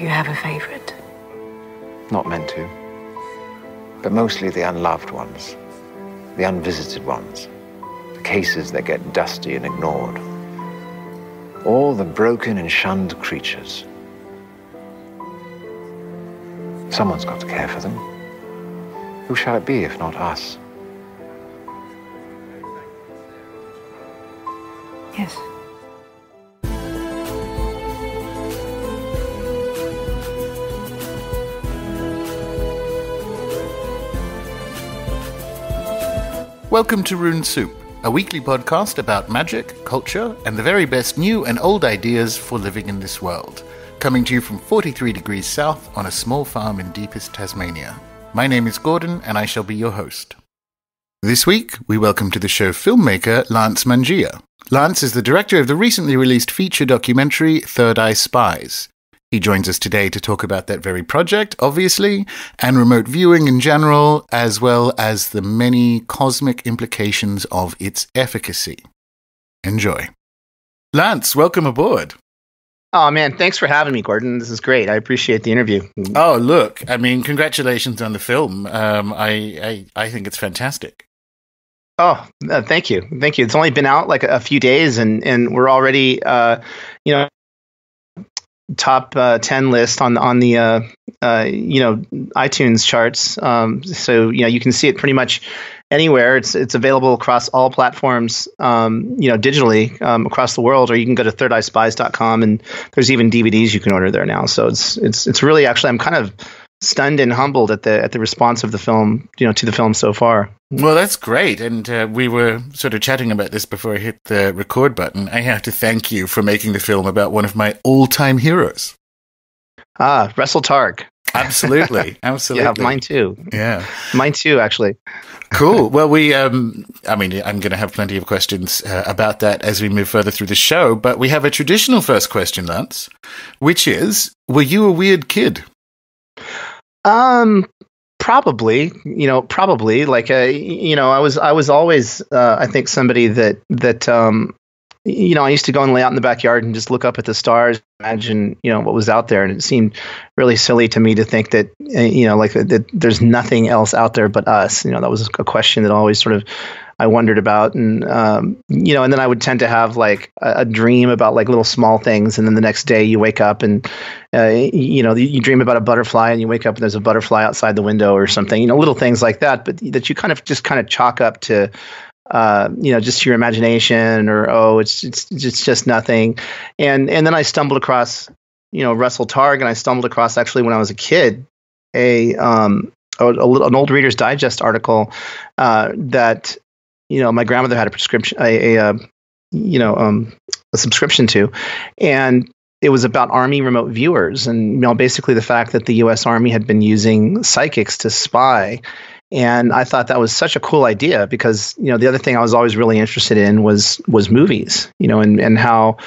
Do you have a favorite? Not meant to. But mostly the unloved ones, the unvisited ones, the cases that get dusty and ignored. All the broken and shunned creatures. Someone's got to care for them. Who shall it be if not us? Yes. Welcome to Rune Soup, a weekly podcast about magic, culture, and the very best new and old ideas for living in this world. Coming to you from 43 degrees south on a small farm in deepest Tasmania. My name is Gordon, and I shall be your host. This week, we welcome to the show filmmaker Lance Mungia. Lance is the director of the recently released feature documentary Third Eye Spies. He joins us today to talk about that very project, obviously, and remote viewing in general, as well as the many cosmic implications of its efficacy. Enjoy. Lance, welcome aboard. Oh man, thanks for having me, Gordon. This is great. I appreciate the interview. Oh, look, I mean, congratulations on the film. Um, I, I, I think it's fantastic. Oh, uh, thank you, thank you. It's only been out like a few days, and and we're already, uh, you know, top uh, 10 list on on the uh, uh, you know iTunes charts. Um, so you know you can see it pretty much anywhere. It's it's available across all platforms, um, you know, digitally um, across the world. Or you can go to thirdeyespies.com and there's even DVDs you can order there now. So it's it's it's really actually I'm kind of stunned and humbled at the at the response of the film, you know, to the film so far. Well, that's great. And uh, we were sort of chatting about this before I hit the record button. I have to thank you for making the film about one of my all-time heroes. Ah, Russell Targ. Absolutely, absolutely. yeah, mine too. Yeah, mine too. Actually, cool. Well, we, um, I mean, I'm going to have plenty of questions uh, about that as we move further through the show. But we have a traditional first question, Lance, which is: Were you a weird kid? Um, probably. You know, probably. Like, uh, you know, I was, I was always, uh, I think, somebody that that um, you know, I used to go and lay out in the backyard and just look up at the stars, imagine, you know, what was out there. And it seemed really silly to me to think that, uh, you know, like that there's nothing else out there but us. You know, that was a question that always sort of I wondered about. And, um, you know, and then I would tend to have like a, a, dream about like little small things. And then the next day you wake up and, uh, you know, you dream about a butterfly and you wake up and there's a butterfly outside the window or something, you know, little things like that, but that you kind of just kind of chalk up to, uh, you know, just your imagination, or oh, it's it's it's just nothing. And and then I stumbled across, you know, Russell Targ, and I stumbled across actually when I was a kid, a um a, a little, an old Reader's Digest article uh, that you know my grandmother had a prescription, a, a, uh, you know um, a subscription to, and it was about army remote viewers and you know basically the fact that the US army had been using psychics to spy. And I thought that was such a cool idea because you know the other thing I was always really interested in was was movies, you know, and and how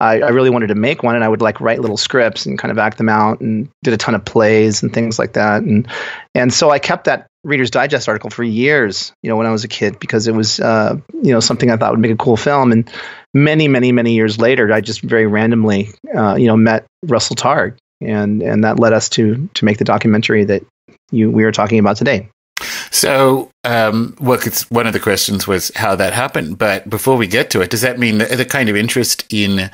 I, I, really wanted to make one, and I would like write little scripts and kind of act them out, and did a ton of plays and things like that, and and so I kept that Reader's Digest article for years, you know, when I was a kid because it was uh, you know something I thought would make a cool film, and many many many years later, I just very randomly uh, you know met Russell Targ, and and that led us to to make the documentary that you we are talking about today. So, um, well, one of the questions was how that happened. But before we get to it, does that mean the kind of interest in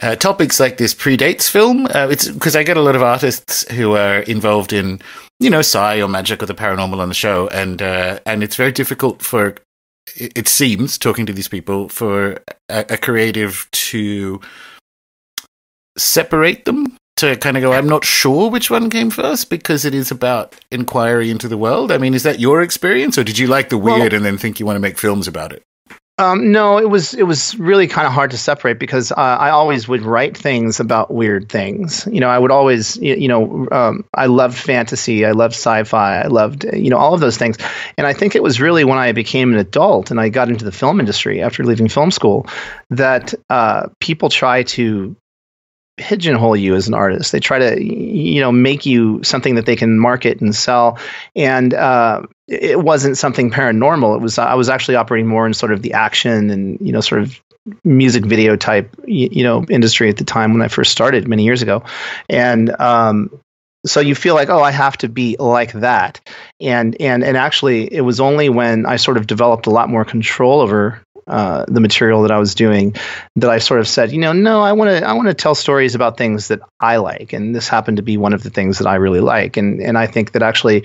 uh, topics like this predates film? Uh, it's because I get a lot of artists who are involved in, you know, sci or magic or the paranormal on the show, and uh, and it's very difficult for it seems talking to these people for a, a creative to separate them to kind of go, I'm not sure which one came first because it is about inquiry into the world. I mean, is that your experience, or did you like the weird well, and then think you want to make films about it? Um, no, it was it was really kind of hard to separate because uh, I always would write things about weird things. You know, I would always, you know, um, I loved fantasy, I loved sci-fi, I loved, you know, all of those things. And I think it was really when I became an adult and I got into the film industry after leaving film school that uh, people try to pigeonhole you as an artist. They try to, you know, make you something that they can market and sell. And uh, it wasn't something paranormal. It was I was actually operating more in sort of the action and you know sort of music video type you know industry at the time when I first started many years ago, and um, so you feel like oh I have to be like that, and and and actually it was only when I sort of developed a lot more control over uh, the material that I was doing that I sort of said, you know, no, I want to I want to tell stories about things that I like, and this happened to be one of the things that I really like, and and I think that actually.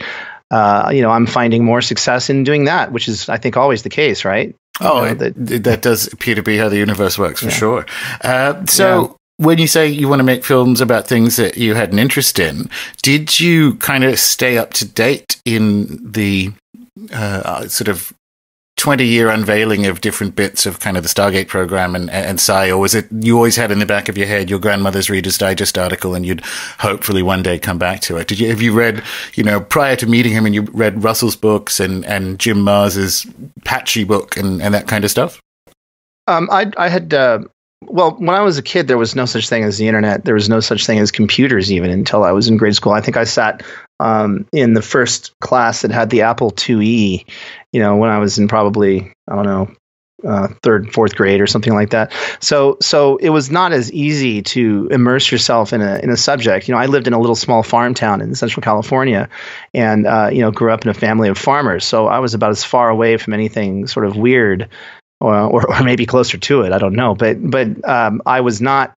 Uh, you know, I'm finding more success in doing that, which is, I think, always the case, right? Oh, you know, that, that does appear to be how the universe works for yeah. sure. Uh, so, yeah. when you say you want to make films about things that you had an interest in, did you kind of stay up to date in the uh, sort of 20 year unveiling of different bits of kind of the Stargate program and, and or was it you always had in the back of your head your grandmother's Reader's Digest article and you'd hopefully one day come back to it? Did you, have you read, you know, prior to meeting him and you read Russell's books and, and Jim Marrs's Patchy book and, and that kind of stuff? Um, I, I had, uh, well, when I was a kid, there was no such thing as the internet. There was no such thing as computers even until I was in grade school. I think I sat um, in the first class that had the Apple IIe, you know, when I was in probably, I don't know, uh, third, fourth grade or something like that. So, so it was not as easy to immerse yourself in a in a subject. You know, I lived in a little small farm town in Central California, and uh, you know, grew up in a family of farmers. So I was about as far away from anything sort of weird, or or, or maybe closer to it. I don't know, but but um, I was not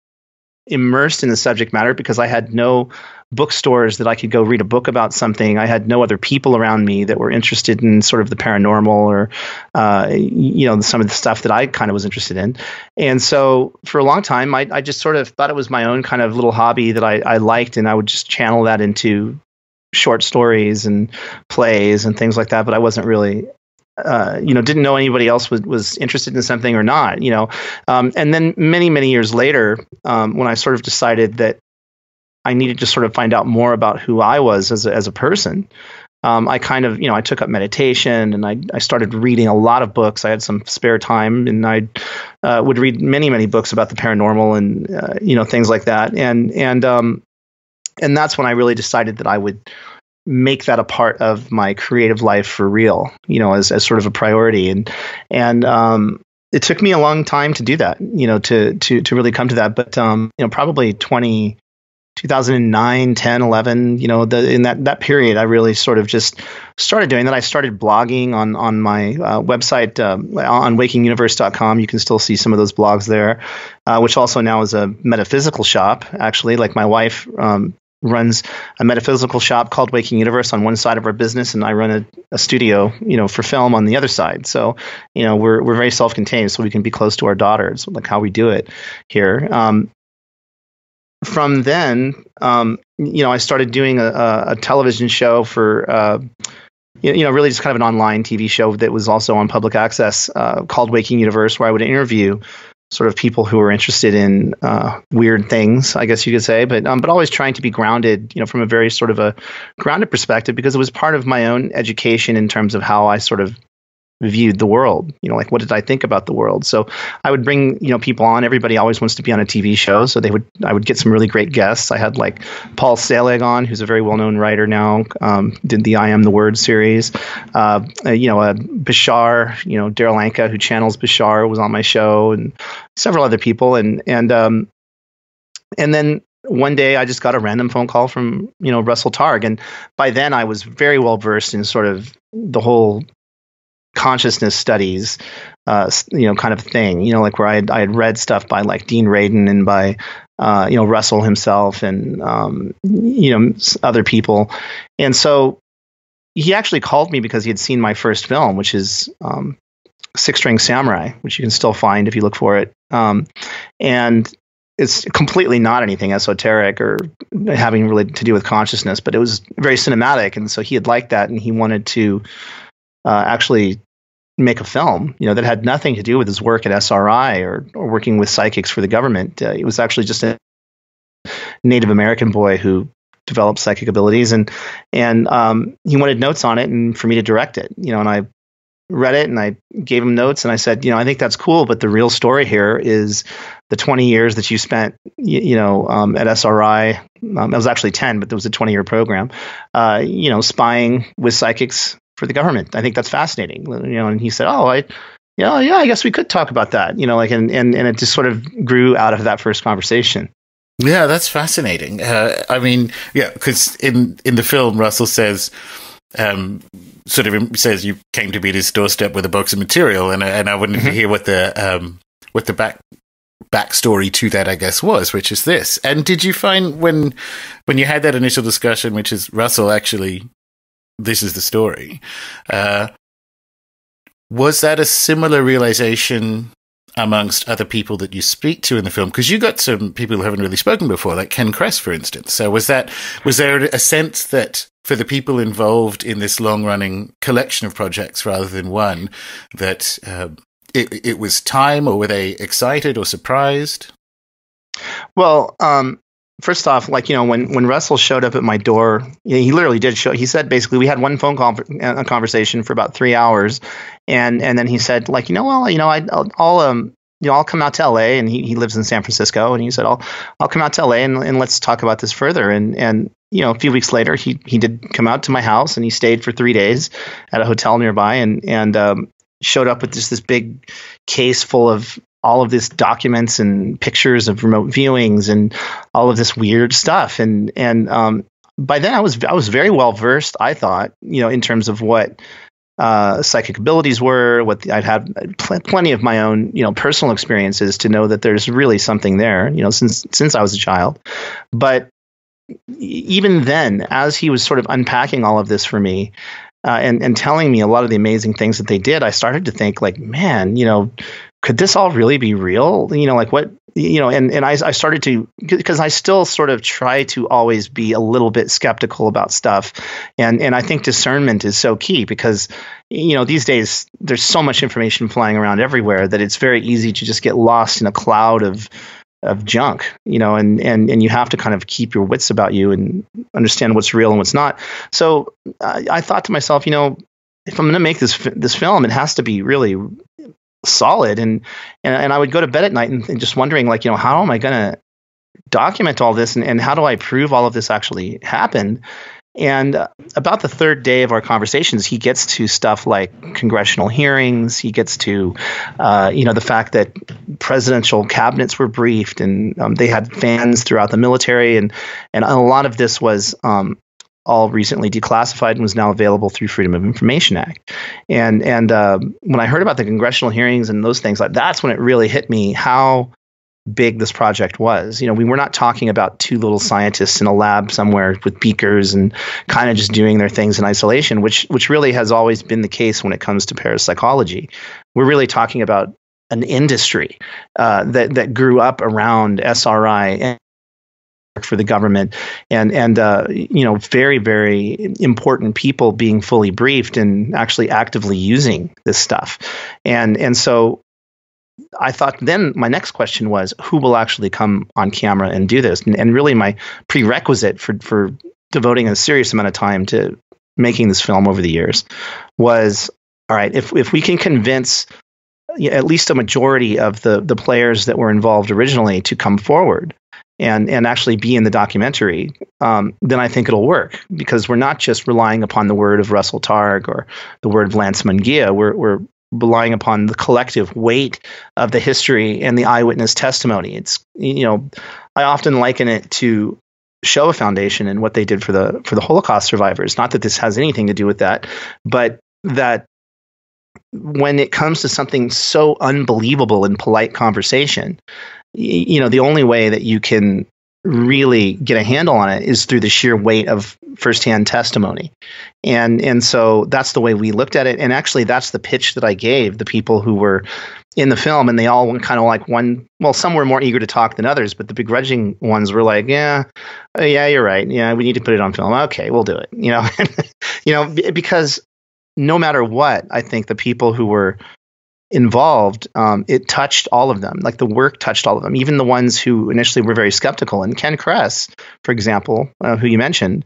immersed in the subject matter because I had no bookstores that I could go read a book about something. I had no other people around me that were interested in sort of the paranormal or, uh, you know, some of the stuff that I kind of was interested in. And so for a long time, I, I just sort of thought it was my own kind of little hobby that I, I liked, and I would just channel that into short stories and plays and things like that. But I wasn't really uh, you know, didn't know anybody else was, was interested in something or not, you know. Um, and then many, many years later, um, when I sort of decided that I needed to sort of find out more about who I was as a, as a person. Um, I kind of, you know, I took up meditation and I, I started reading a lot of books. I had some spare time and I uh, would read many, many books about the paranormal and, uh, you know, things like that. And, and, um, and that's when I really decided that I would make that a part of my creative life for real, you know, as, as sort of a priority. And, and, um, it took me a long time to do that, you know, to, to, to really come to that. But, um, you know, probably 20, 2009 10 11 you know the, in that, that period i really sort of just started doing that. I started blogging on on my uh, website uh, on wakinguniverse.com you can still see some of those blogs there uh, which also now is a metaphysical shop actually. Like my wife um, runs a metaphysical shop called waking universe on one side of our business and i run a, a studio you know for film on the other side. So you know we're, we're very self-contained so we can be close to our daughters like how we do it here. Um, from then, um, you know, I started doing a, a television show for, uh, you know, really just kind of an online TV show that was also on public access uh, called Waking Universe, where I would interview sort of people who were interested in uh, weird things, I guess you could say, but um, but always trying to be grounded, you know, from a very sort of a grounded perspective because it was part of my own education in terms of how I sort of viewed the world you know like what did i think about the world? So i would bring you know people on. Everybody always wants to be on a tv show so they would i would get some really great guests. I had like paul selig on who's a very well-known writer now um, did the i am the word series. Uh, uh, you know uh, bashar you know daryl anka who channels bashar was on my show and several other people. And and um, and then one day I just got a random phone call from you know Russell Targ, and by then I was very well versed in sort of the whole consciousness studies, uh, you know, kind of thing. You know, like where I had, I had read stuff by like Dean Radin and by uh, you know Russell himself and um, you know other people, and so he actually called me because he had seen my first film, which is um, Six String Samurai, which you can still find if you look for it, um, and it's completely not anything esoteric or having really to do with consciousness, but it was very cinematic, and so he had liked that, and he wanted to uh, actually make a film, you know, that had nothing to do with his work at SRI or, or working with psychics for the government. Uh, it was actually just a Native American boy who developed psychic abilities, and and um, he wanted notes on it and for me to direct it, you know, and I read it and I gave him notes and I said, you know, I think that's cool, but the real story here is the 20 years that you spent, you, you know, um, at SRI. Um, it was actually 10, but there was a 20 year program, uh, you know, spying with psychics for the government. I think that's fascinating. You know, and he said, oh, I, yeah, yeah, I guess we could talk about that, you know, like, and, and, and it just sort of grew out of that first conversation. Yeah, that's fascinating. Uh, I mean, yeah, because in, in the film, Russell says, um, sort of says you came to be his doorstep with a box of material, and and I wanted mm-hmm. to hear what the um, what the back backstory to that, I guess, was, which is this. And did you find when when you had that initial discussion, which is Russell actually, this is the story, uh, was that a similar realization amongst other people that you speak to in the film? Because you got some people who haven't really spoken before, like Ken Kress, for instance. So was that was there a sense that for the people involved in this long running collection of projects rather than one, that uh, it, it was time, or were they excited or surprised? Well, um, first off, like you know, when when Russell showed up at my door, he literally did show. He said basically we had one phone call, a conversation for about three hours, and and then he said like you know well you know I, will I'll um you know I'll come out to L.A. and he, he lives in San Francisco, and he said I'll I'll come out to L.A. and, and let's talk about this further. And and you know a few weeks later he he did come out to my house and he stayed for three days at a hotel nearby and and um, showed up with just this big case full of all of this documents and pictures of remote viewings and all of this weird stuff. And and um, by then I was I was very well versed. I thought you know in terms of what uh, psychic abilities were. What the, I'd had pl- plenty of my own you know personal experiences to know that there's really something there. You know since since I was a child, but even then, as he was sort of unpacking all of this for me, uh, and and telling me a lot of the amazing things that they did, I started to think like, man, you know, could this all really be real? You know, like what you know, and and I I started to because I still sort of try to always be a little bit skeptical about stuff, and and I think discernment is so key because you know these days there's so much information flying around everywhere that it's very easy to just get lost in a cloud of of junk, you know, and and and you have to kind of keep your wits about you and understand what's real and what's not. So I, I thought to myself, you know, if I'm going to make this this film, it has to be really solid. And and, and I would go to bed at night and, and just wondering, like, you know, how am I going to document all this and, and how do I prove all of this actually happened? And uh, about the third day of our conversations, he gets to stuff like congressional hearings. He gets to, uh, you know, the fact that presidential cabinets were briefed and um, they had fans throughout the military, and and a lot of this was um, all recently declassified and was now available through Freedom of Information Act. And and uh, when I heard about the congressional hearings and those things, like that's when it really hit me how big this project was. You know, we were not talking about two little scientists in a lab somewhere with beakers and kind of just doing their things in isolation, which which really has always been the case when it comes to parapsychology. We're really talking about an industry uh, that that grew up around SRI and for the government and and uh, you know very very important people being fully briefed and actually actively using this stuff and and so I thought then my next question was who will actually come on camera and do this? And, and, really my prerequisite for, for devoting a serious amount of time to making this film over the years was all right, if, if we can convince at least a majority of the, the players that were involved originally to come forward and, and actually be in the documentary, um, then I think it'll work because we're not just relying upon the word of Russell Targ or the word of Lance Mungia. We're, we're relying upon the collective weight of the history and the eyewitness testimony. It's you know, I often liken it to Shoah Foundation and what they did for the for the Holocaust survivors. Not that this has anything to do with that, but that when it comes to something so unbelievable in polite conversation, you know, the only way that you can really get a handle on it is through the sheer weight of firsthand testimony. And and so that's the way we looked at it. And actually that's the pitch that I gave the people who were in the film and they all went kind of like one well some were more eager to talk than others but the begrudging ones were like yeah uh, yeah you're right yeah we need to put it on film okay we'll do it you know you know because no matter what i think the people who were involved, um, it touched all of them. Like the work touched all of them, even the ones who initially were very skeptical. And Ken Kress, for example, uh, who you mentioned,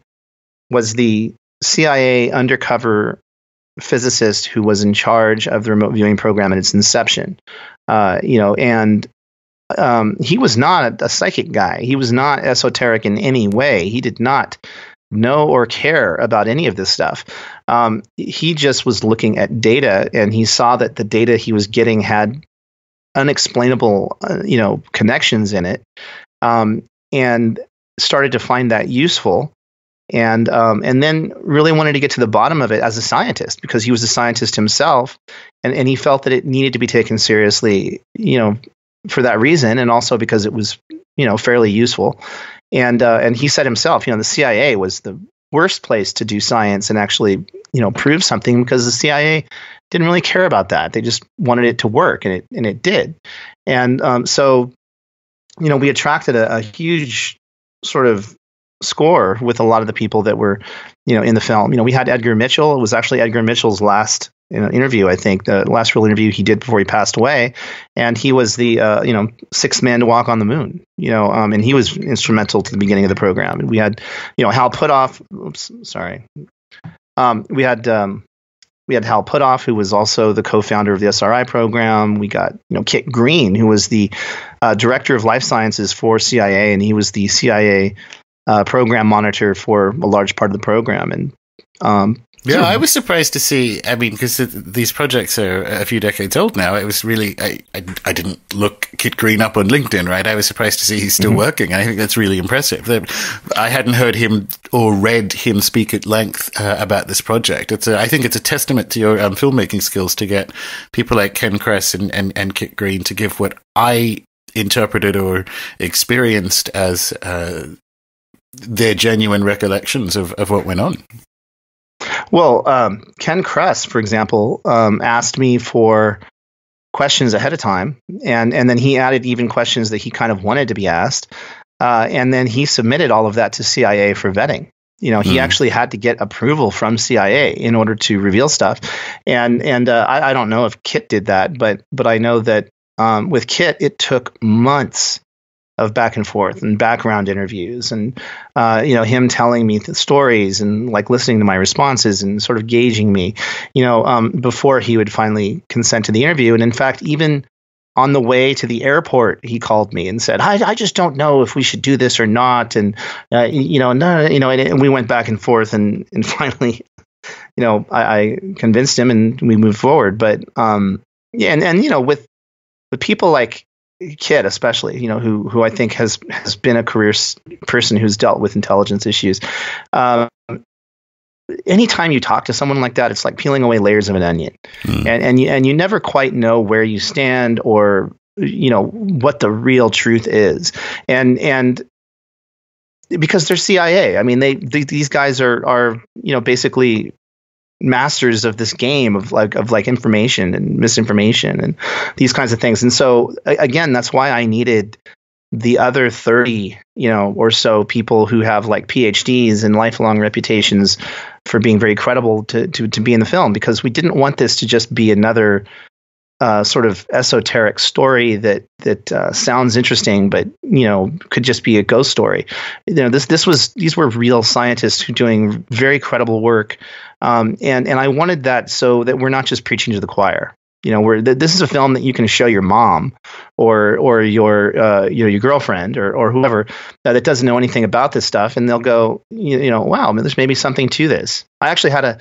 was the CIA undercover physicist who was in charge of the remote viewing program at its inception. Uh, you know, and um, he was not a, a, psychic guy. He was not esoteric in any way. He did not know or care about any of this stuff. Um, he just was looking at data, and he saw that the data he was getting had unexplainable, uh, you know, connections in it, um, and started to find that useful. And um, and then really wanted to get to the bottom of it as a scientist because he was a scientist himself, and, and he felt that it needed to be taken seriously, you know, for that reason, and also because it was you know fairly useful. And uh, and he said himself, you know, the CIA was the worst place to do science and actually you know prove something because the CIA didn't really care about that. They just wanted it to work, and it and it did. And um, so, you know, we attracted a, a huge sort of score with a lot of the people that were, you know, in the film. You know, we had Edgar Mitchell. It was actually Edgar Mitchell's last you know, interview. I think the last real interview he did before he passed away, and he was the uh, you know sixth man to walk on the moon. You know, um, and he was instrumental to the beginning of the program. And we had, you know, Hal Puthoff. Oops, sorry. Um, we had um, we had Hal Puthoff, who was also the co-founder of the SRI program. We got you know Kit Green, who was the uh, director of life sciences for CIA, and he was the CIA uh, program monitor for a large part of the program. And um, yeah, I was surprised to see. I mean, because these projects are a few decades old now. It was really I, I, I didn't look Kit Green up on LinkedIn, right? I was surprised to see he's still mm-hmm. working. I think that's really impressive. I hadn't heard him or read him speak at length uh, about this project. It's a, I think it's a testament to your um, filmmaking skills to get people like Ken Kress and, and, and Kit Green to give what I interpreted or experienced as uh, their genuine recollections of, of what went on. Well, um, Ken Kress, for example, um, asked me for questions ahead of time, and and then he added even questions that he kind of wanted to be asked, uh, and then he submitted all of that to CIA for vetting. You know, he mm. actually had to get approval from CIA in order to reveal stuff, and and uh, I, I, don't know if Kit did that, but but I know that um, with Kit it took months of back and forth and background interviews and uh, you know him telling me the stories and like listening to my responses and sort of gauging me. You know um, before he would finally consent to the interview. And in fact even on the way to the airport he called me and said I, I just don't know if we should do this or not. And uh, you know no you know and, and, we went back and forth and and finally you know I, I convinced him and we moved forward. But um yeah and and you know with with people like Kit, especially, you know, who who I think has has been a career person who's dealt with intelligence issues. Um, anytime you talk to someone like that, it's like peeling away layers of an onion, mm. and and you, and you never quite know where you stand or you know what the real truth is, and and because they're CIA. I mean, they, they these guys are are you know basically masters of this game of like of like information and misinformation and these kinds of things. And so again, that's why I needed the other 30, you know, or so people who have like PhDs and lifelong reputations for being very credible to, to, to be in the film because we didn't want this to just be another uh, sort of esoteric story that that uh, sounds interesting, but you know could just be a ghost story. You know, this this was these were real scientists who doing very credible work, um, and and I wanted that so that we're not just preaching to the choir. You know, where th- this is a film that you can show your mom or or your uh, you know your girlfriend or or whoever uh, that doesn't know anything about this stuff, and they'll go, you, you know, wow, there's maybe something to this. I actually had a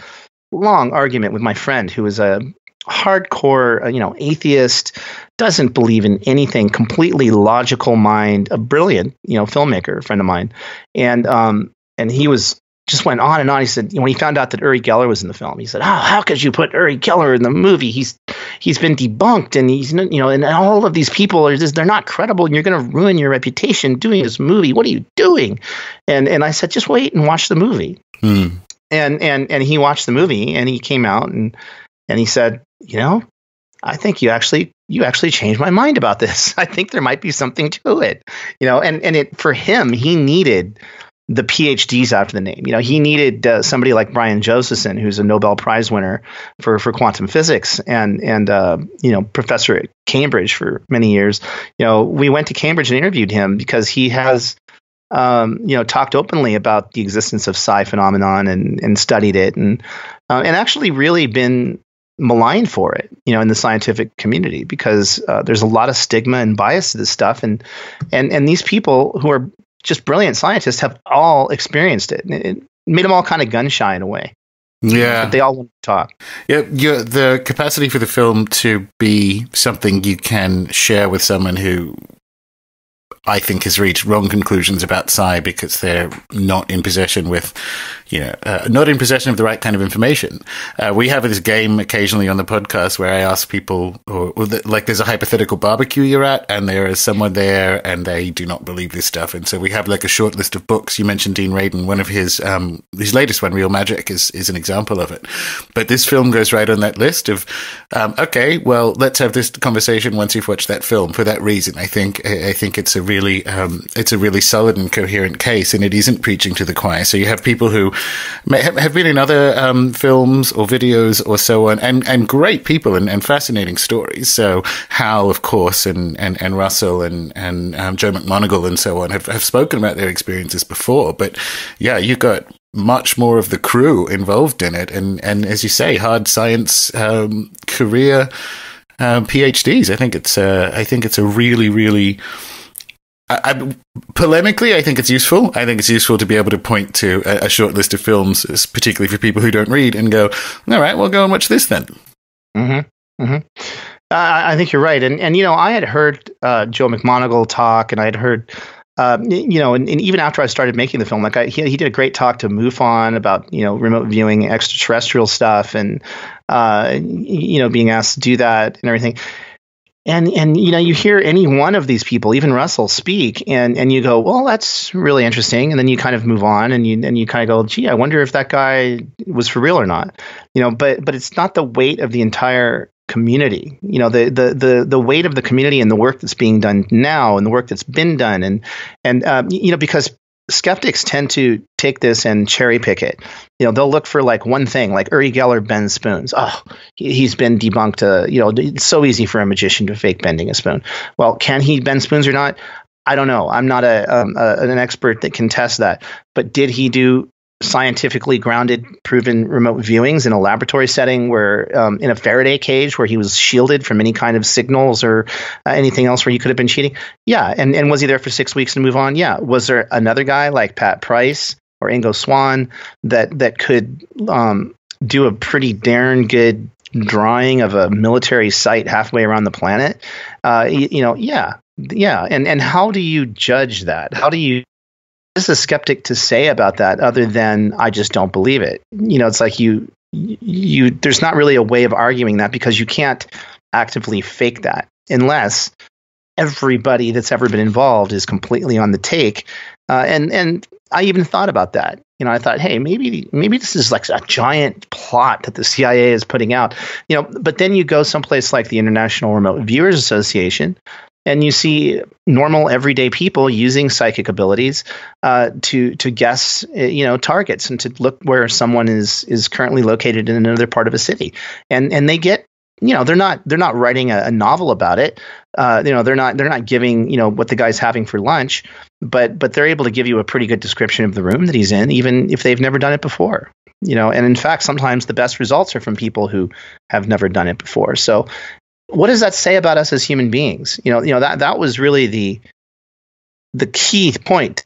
long argument with my friend who was a hardcore, uh, you know, atheist, doesn't believe in anything, completely logical mind, a brilliant, you know, filmmaker, a friend of mine, and um, and he was just went on and on. He said when he found out that Uri Geller was in the film, he said, "Oh, how could you put Uri Geller in the movie? He's he's been debunked, and he's you know, and all of these people are just they're not credible, and you're going to ruin your reputation doing this movie. What are you doing?" And and I said, "Just wait and watch the movie." Hmm. And and and he watched the movie, and he came out and and he said, you know, I think you actually you actually changed my mind about this. I think there might be something to it. You know, and and it for him, he needed the PhDs after the name. You know, he needed uh, somebody like Brian Josephson, who's a Nobel Prize winner for for quantum physics and and uh, you know professor at Cambridge for many years. You know, we went to Cambridge and interviewed him because he has um, you know talked openly about the existence of psi phenomenon and and studied it and uh, and actually really been maligned for it, you know, in the scientific community because uh, there's a lot of stigma and bias to this stuff, and and and these people who are just brilliant scientists have all experienced it. It made them all kind of gun shy in a way. Yeah, but they all want to talk. Yeah, the capacity for the film to be something you can share with someone who I think has reached wrong conclusions about psi because they're not in possession with, you know, uh, not in possession of the right kind of information. Uh, we have this game occasionally on the podcast where I ask people, or, or the, like, there's a hypothetical barbecue you're at, and there is someone there, and they do not believe this stuff, and so we have like a short list of books. You mentioned Dean Radin, one of his um, his latest one, Real Magic, is is an example of it. But this film goes right on that list of, um, okay, well, let's have this conversation once you've watched that film. For that reason, I think I think it's a really um, it's a really solid and coherent case, and it isn't preaching to the choir. So you have people who have been in other um, films or videos or so on, and, and great people and, and, fascinating stories. So Hal, of course, and and, and Russell and and um, Joe McMoneagle and so on have, have spoken about their experiences before. But yeah, you got much more of the crew involved in it, and and as you say, hard science um, career. Uh, PhDs. I think it's uh, I think it's a really really I, polemically, I think it's useful. I think it's useful to be able to point to a, a, short list of films, particularly for people who don't read, and go, "All right, we'll go and watch this then." Mm-hmm. Mm-hmm. I, I think you're right, and and you know, I had heard uh, Joe McMoneagle talk, and I had heard. Uh, you know, and, and, even after I started making the film, like I, he, he did a great talk to MUFON about you know remote viewing extraterrestrial stuff, and uh, you know being asked to do that and everything and and you know you hear any one of these people even russell speak and and you go well that's really interesting. And then you kind of move on and you and you kind of go gee i wonder if that guy was for real or not. You know but but it's not the weight of the entire community. You know the the the the weight of the community and the work that's being done now and the work that's been done and and uh, you know because skeptics tend to take this and cherry pick it. You know, they'll look for like one thing, like Uri Geller bends spoons. Oh, he's been debunked. Uh, you know, it's so easy for a magician to fake bending a spoon. Well, can he bend spoons or not? I don't know. I'm not a, um, a, an expert that can test that. But did he do scientifically grounded, proven remote viewings in a laboratory setting where, um, in a Faraday cage where he was shielded from any kind of signals or uh, anything else where he could have been cheating? Yeah. And, and was he there for six weeks to move on? Yeah. Was there another guy like Pat Price or Ingo Swann that, that could um, do a pretty darn good drawing of a military site halfway around the planet? Uh, you, you know, yeah. Yeah. And, and how do you judge that? How do you is a skeptic to say about that other than I just don't believe it? You know, it's like you you there's not really a way of arguing that because you can't actively fake that unless everybody that's ever been involved is completely on the take. Uh, and and I even thought about that. You know, I thought, hey, maybe maybe this is like a giant plot that the CIA is putting out. You know, but then you go someplace like the International Remote Viewers Association, and you see normal everyday people using psychic abilities uh, to to guess uh, you know targets and to look where someone is is currently located in another part of a city. And and they get you know they're not they're not writing a, a novel about it. Uh, you know they're not they're not giving you know what the guy's having for lunch but but they're able to give you a pretty good description of the room that he's in even if they've never done it before you know. And in fact sometimes the best results are from people who have never done it before. So what does that say about us as human beings? You know, you know that that was really the the key point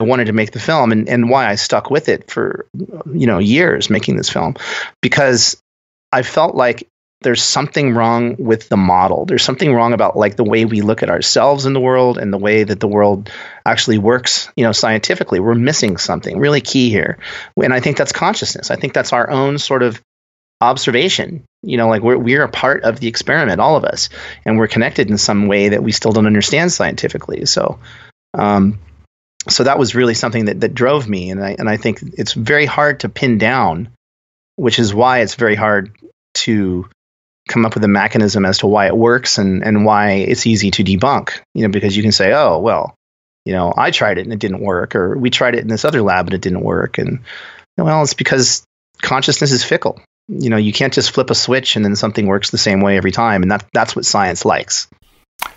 I wanted to make the film and, and why I stuck with it for you know years making this film because I felt like there's something wrong with the model. There's something wrong about like the way we look at ourselves in the world and the way that the world actually works, you know, scientifically. We're missing something really key here. And I think that's consciousness. I think that's our own sort of observation. You know like we're we're a part of the experiment all of us and we're connected in some way that we still don't understand scientifically. So um so that was really something that that drove me and i and i think it's very hard to pin down which is why it's very hard to come up with a mechanism as to why it works and and why it's easy to debunk you know because you can say oh well you know i tried it and it didn't work or we tried it in this other lab and it didn't work and well it's because consciousness is fickle you know you can't just flip a switch and then something works the same way every time and that that's what science likes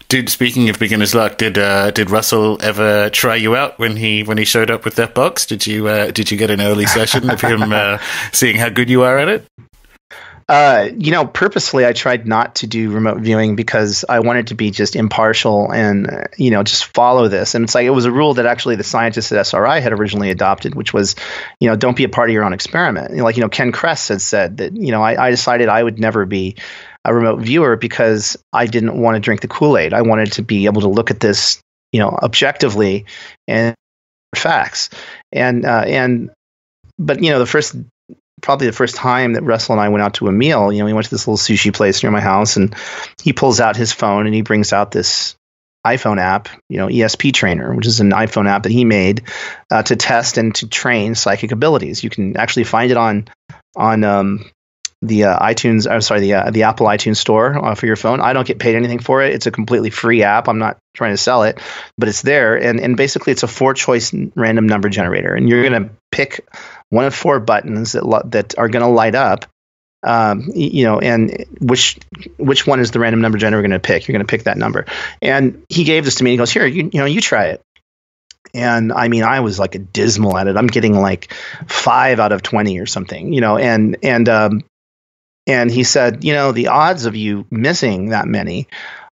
Did speaking of beginner's luck, did uh, did Russell ever try you out when he when he showed up with that box? Did you uh, did you get an early session of him uh, seeing how good you are at it? Uh, you know, purposely, I tried not to do remote viewing because I wanted to be just impartial and, you know, just follow this. And it's like it was a rule that actually the scientists at SRI had originally adopted, which was, you know, don't be a part of your own experiment. You know, like, you know, Ken Kress had said that, you know, I, I decided I would never be a remote viewer because I didn't want to drink the Kool Aid. I wanted to be able to look at this, you know, objectively and facts. And, uh, and, but, you know, the first probably the first time that Russell and I went out to a meal. You know, we went to this little sushi place near my house, and he pulls out his phone and he brings out this iPhone app, you know, ESP Trainer, which is an iPhone app that he made uh, to test and to train psychic abilities. You can actually find it on on um, the uh, iTunes. I'm sorry, the uh, the Apple iTunes Store uh, for your phone. I don't get paid anything for it. It's a completely free app. I'm not trying to sell it, but it's there. And and basically, it's a four choice random number generator, and you're going to pick one of four buttons that that are going to light up. Um, you know, and which which one is the random number generator going to pick? You're going to pick that number. And he gave this to me. He goes, "Here, you, you know, you try it." And I mean, I was like a dismal at it. I'm getting like five out of twenty or something, you know. And and um, and he said, you know, the odds of you missing that many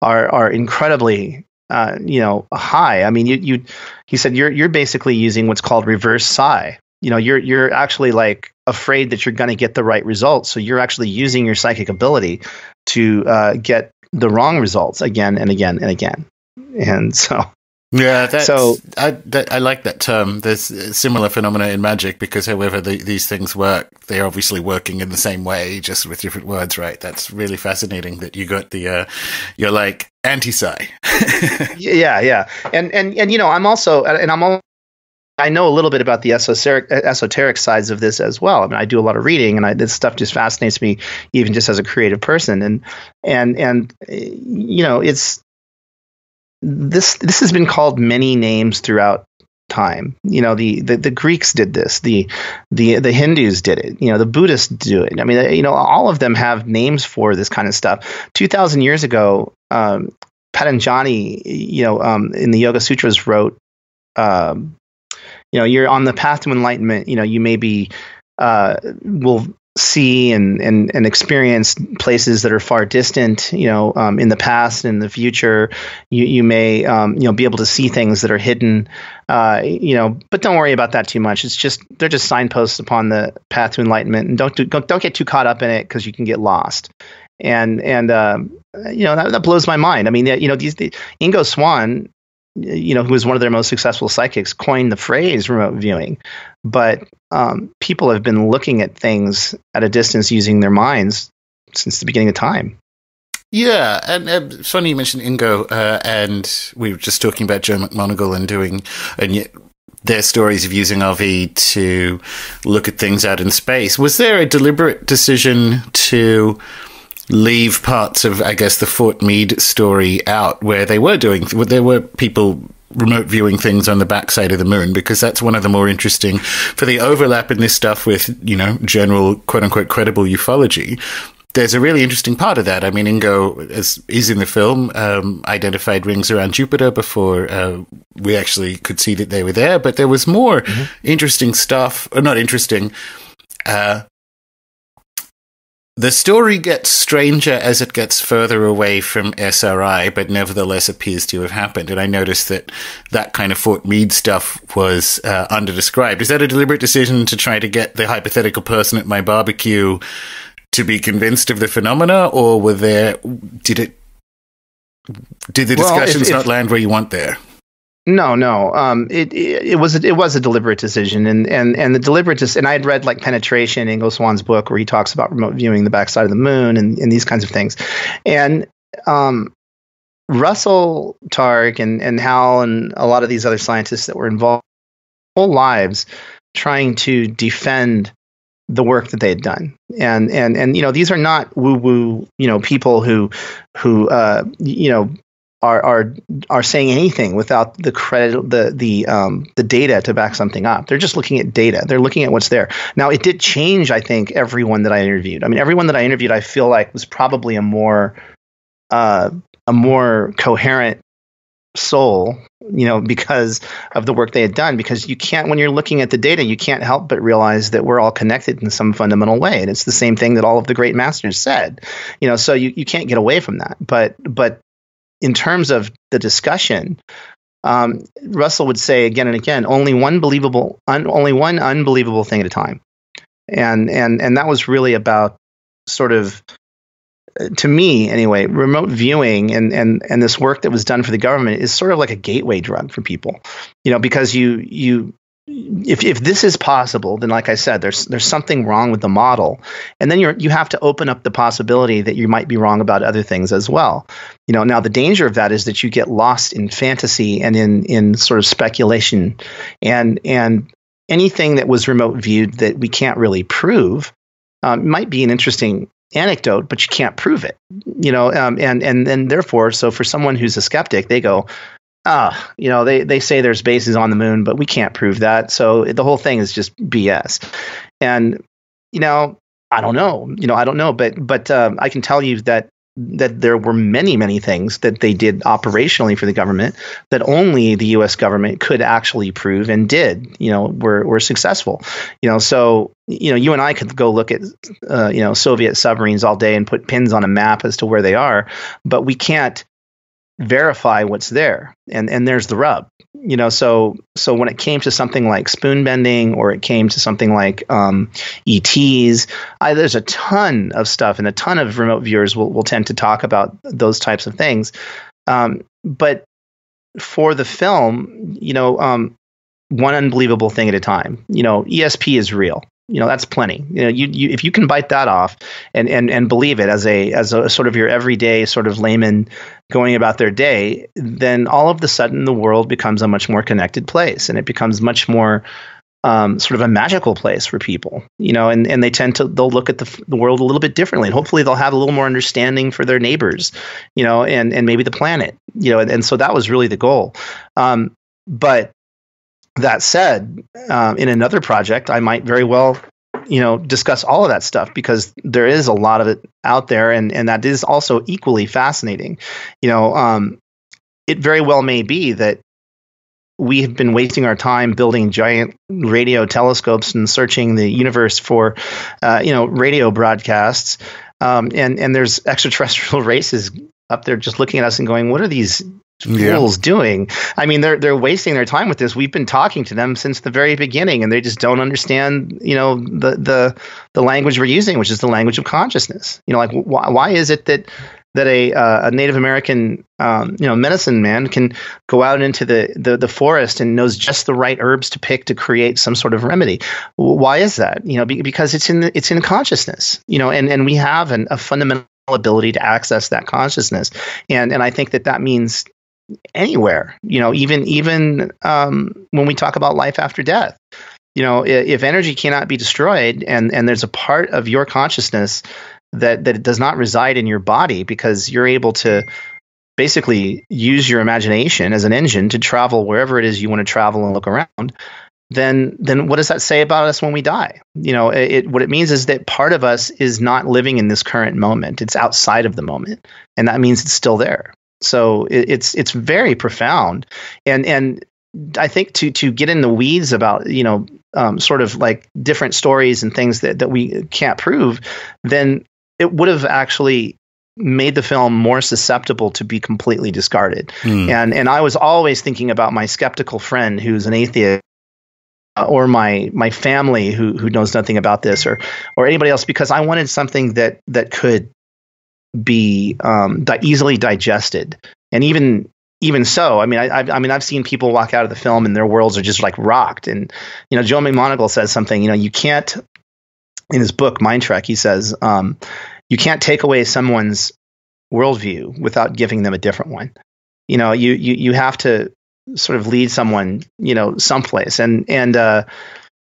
are are incredibly uh, you know high. I mean, you you he said you're you're basically using what's called reverse psi, you know you're you're actually like afraid that you're going to get the right results so you're actually using your psychic ability to uh, get the wrong results again and again and again and so yeah, that's, so I that, I like that term. There's similar phenomena in magic because however the, these things work, they're obviously working in the same way, just with different words, right? That's really fascinating that you got the uh, you're like anti psi. yeah, yeah, and and and you know I'm also and I'm also I know a little bit about the esoteric, esoteric sides of this as well. I mean, I do a lot of reading, and I, this stuff just fascinates me, even just as a creative person. And and and you know, it's this this has been called many names throughout time. You know, the, the, the Greeks did this, the the the Hindus did it. You know, the Buddhists do it. I mean, you know, all of them have names for this kind of stuff. Two thousand years ago, um, Patanjali, you know, um, in the Yoga Sutras wrote. Um, you know you're on the path to enlightenment you know you maybe uh, will see and, and and experience places that are far distant you know um, in the past and in the future. You you may um, you know be able to see things that are hidden uh, you know but don't worry about that too much. It's just they're just signposts upon the path to enlightenment. And don't do, don't, don't get too caught up in it because you can get lost. And and uh, you know that, that blows my mind. I mean you know these the, ingo swann you know, who was one of their most successful psychics, coined the phrase remote viewing. But um, people have been looking at things at a distance using their minds since the beginning of time. Yeah, and uh, funny you mentioned Ingo, uh, and we were just talking about Joe McMoneagle and doing and their stories of using RV to look at things out in space. Was there a deliberate decision to? Leave parts of, I guess, the Fort Meade story out where they were doing, there were people remote viewing things on the backside of the moon because that's one of the more interesting for the overlap in this stuff with, you know, general quote unquote credible ufology. There's a really interesting part of that. I mean, Ingo, as is in the film, um, identified rings around Jupiter before uh, we actually could see that they were there. But there was more mm-hmm. interesting stuff, or not interesting, uh, the story gets stranger as it gets further away from SRI, but nevertheless appears to have happened. And I noticed that that kind of Fort Meade stuff was uh, underdescribed. Is that a deliberate decision to try to get the hypothetical person at my barbecue to be convinced of the phenomena, or were there? Did it? Did the discussions well, if, if, not land where you want there? No, no. Um, it, it, it was a, it was a deliberate decision, and and and the deliberate. And I had read like Penetration, Ingo Swann's book, where he talks about remote viewing the backside of the moon and, and these kinds of things. And um, Russell Targ and and Hal and a lot of these other scientists that were involved whole lives trying to defend the work that they had done and and and you know these are not woo woo you know people who who uh you know are are are saying anything without the credit the the um, the data to back something up. They're just looking at data. They're looking at what's there. Now it did change. I think everyone that I interviewed. I mean, everyone that I interviewed, I feel like was probably a more uh, a more coherent soul you know because of the work they had done because you can't when you're looking at the data you can't help but realize that we're all connected in some fundamental way and it's the same thing that all of the great masters said you know so you, you can't get away from that but but in terms of the discussion um, russell would say again and again only one believable un, only one unbelievable thing at a time. And and and that was really about sort of to me anyway, remote viewing and, and, and this work that was done for the government is sort of like a gateway drug for people, you know, because you, you, if, if this is possible, then like I said, there's there's something wrong with the model, and then you you have to open up the possibility that you might be wrong about other things as well. You know, now the danger of that is that you get lost in fantasy and in in sort of speculation, and and anything that was remote viewed that we can't really prove um, might be an interesting anecdote, but you can't prove it. You know, um, and and and therefore, so for someone who's a skeptic, they go, ah, you know, they they say there's bases on the moon, but we can't prove that. So the whole thing is just BS. And you know, I don't know. You know, I don't know, but but um, I can tell you that that there were many, many things that they did operationally for the government that only the U.S. government could actually prove and did. You know, were were successful. You know, so you know, you and I could go look at uh, you know Soviet submarines all day and put pins on a map as to where they are, but we can't verify what's there and and there's the rub you know? So so when it came to something like spoon bending or it came to something like um, ets I, there's a ton of stuff and a ton of remote viewers will, will tend to talk about those types of things. Um, but for the film you know um, one unbelievable thing at a time. You know esp is real you know that's plenty you know you, you if you can bite that off and and and believe it as a as a sort of your everyday sort of layman going about their day then all of the sudden the world becomes a much more connected place and it becomes much more um, sort of a magical place for people, you know, and, and they tend to they'll look at the, the world a little bit differently, and hopefully they'll have a little more understanding for their neighbors, you know, and and maybe the planet, you know, and, and so that was really the goal. Um, but that said, um, in another project, I might very well, you know, discuss all of that stuff because there is a lot of it out there, and and that is also equally fascinating. You know, um, it very well may be that we have been wasting our time building giant radio telescopes and searching the universe for, uh, you know, radio broadcasts. Um, and and there's extraterrestrial races up there just looking at us and going, "What are these yeah. doing. I mean, they're they're wasting their time with this. We've been talking to them since the very beginning, and they just don't understand, you know, the the the language we're using, which is the language of consciousness. You know, like why why is it that that a uh, a Native American um, you know medicine man can go out into the, the the forest and knows just the right herbs to pick to create some sort of remedy. Why is that? You know, because it's in the, it's in consciousness. You know, and and we have an, a fundamental ability to access that consciousness and and I think that that means anywhere. You know, even even um, when we talk about life after death, you know, if energy cannot be destroyed, and and there's a part of your consciousness that that does not reside in your body because you're able to basically use your imagination as an engine to travel wherever it is you want to travel and look around then then what does that say about us when we die? You know it, what it means is that part of us is not living in this current moment. It's outside of the moment. And that means it's still there so it, it's it's very profound, and and I think to to get in the weeds about you know um, sort of like different stories and things that that we can't prove, then it would have actually made the film more susceptible to be completely discarded. Mm. And and I was always thinking about my skeptical friend who's an atheist uh, or my my family who who knows nothing about this or or anybody else because I wanted something that that could be um, di- easily digested. And even even so, I mean, I, I, mean, I've seen people walk out of the film and their worlds are just like rocked. And you know, Joe McMoneagle says something. You know, you can't in his book Mind Trek. He says um, you can't take away someone's worldview without giving them a different one. You know, you you you have to sort of lead someone, you know, someplace. And and uh,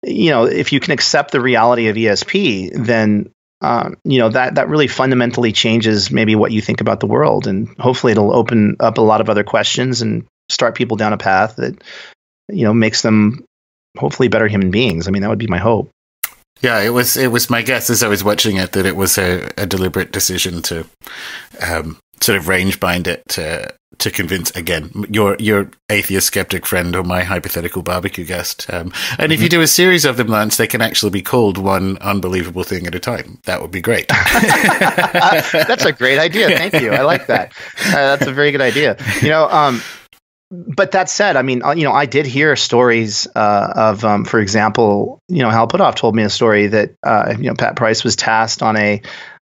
you know, if you can accept the reality of ESP, then um, you know that that really fundamentally changes maybe what you think about the world, and hopefully it'll open up a lot of other questions and start people down a path that you know makes them hopefully better human beings. I mean, that would be my hope. Yeah, it was it was my guess as I was watching it that it was a, a deliberate decision to um, sort of range bind it to to convince again your your atheist skeptic friend or my hypothetical barbecue guest. Um, and if you do a series of them, Lance, they can actually be called one unbelievable thing at a time. That would be great. that's a great idea. Thank you. I like that. Uh, that's a very good idea. You know, um, but that said, I mean, uh, you know, I did hear stories uh, of, um, for example, you know, Hal Puthoff told me a story that uh, you know Pat Price was tasked on a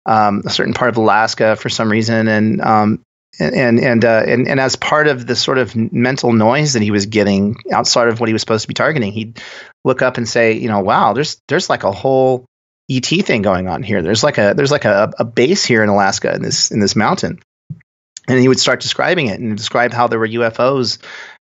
um, a certain part of Alaska for some reason, and um, and and, uh, and and as part of the sort of mental noise that he was getting outside of what he was supposed to be targeting, he'd look up and say, you know, wow, there's there's like a whole ET thing going on here. There's like a there's like a, a base here in Alaska in this in this mountain, and he would start describing it and describe how there were UFOs,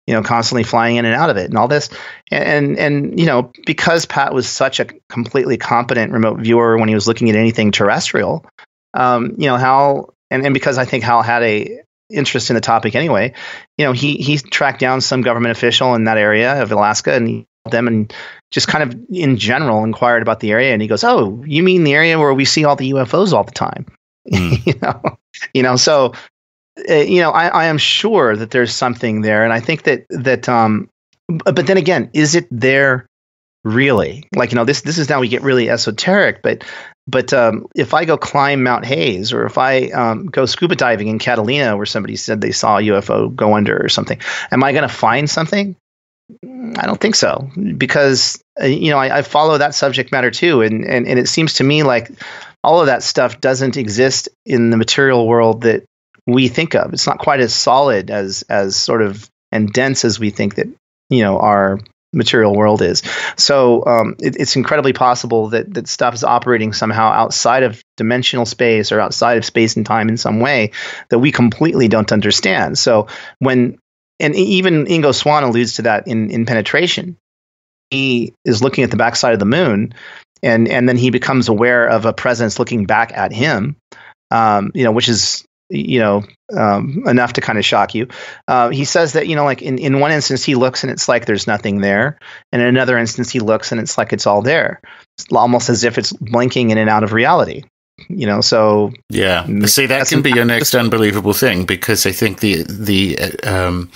you know, constantly flying in and out of it and all this, and and you know because Pat was such a completely competent remote viewer when he was looking at anything terrestrial, um, you know how and, and because I think Hal had a interest in the topic anyway, you know, he he tracked down some government official in that area of Alaska and he them and just kind of in general inquired about the area and he goes, "Oh, you mean the area where we see all the UFOs all the time?" Mm. you know, you know, so uh, you know, I, I am sure that there's something there, and I think that that um, but then again, is it there really? Like you know, this this is now we get really esoteric, but but um, if I go climb Mount Hayes, or if I um, go scuba diving in Catalina, where somebody said they saw a UFO go under or something, am I going to find something? I don't think so, because uh, you know I, I, follow that subject matter too, and, and and it seems to me like all of that stuff doesn't exist in the material world that we think of. It's not quite as solid as as sort of and dense as we think that you know our material world is. So um, it, it's incredibly possible that that stuff is operating somehow outside of dimensional space or outside of space and time in some way that we completely don't understand. So when and even Ingo Swann alludes to that in in penetration. He is looking at the backside of the moon, and and then he becomes aware of a presence looking back at him. Um, you know, which is you know, um, enough to kind of shock you. Uh, he says that, you know, like in, in one instance, he looks and it's like there's nothing there. And in another instance, he looks and it's like it's all there. It's almost as if it's blinking in and out of reality. You know, so yeah. See, that can be your next unbelievable thing because I think the the uh, um,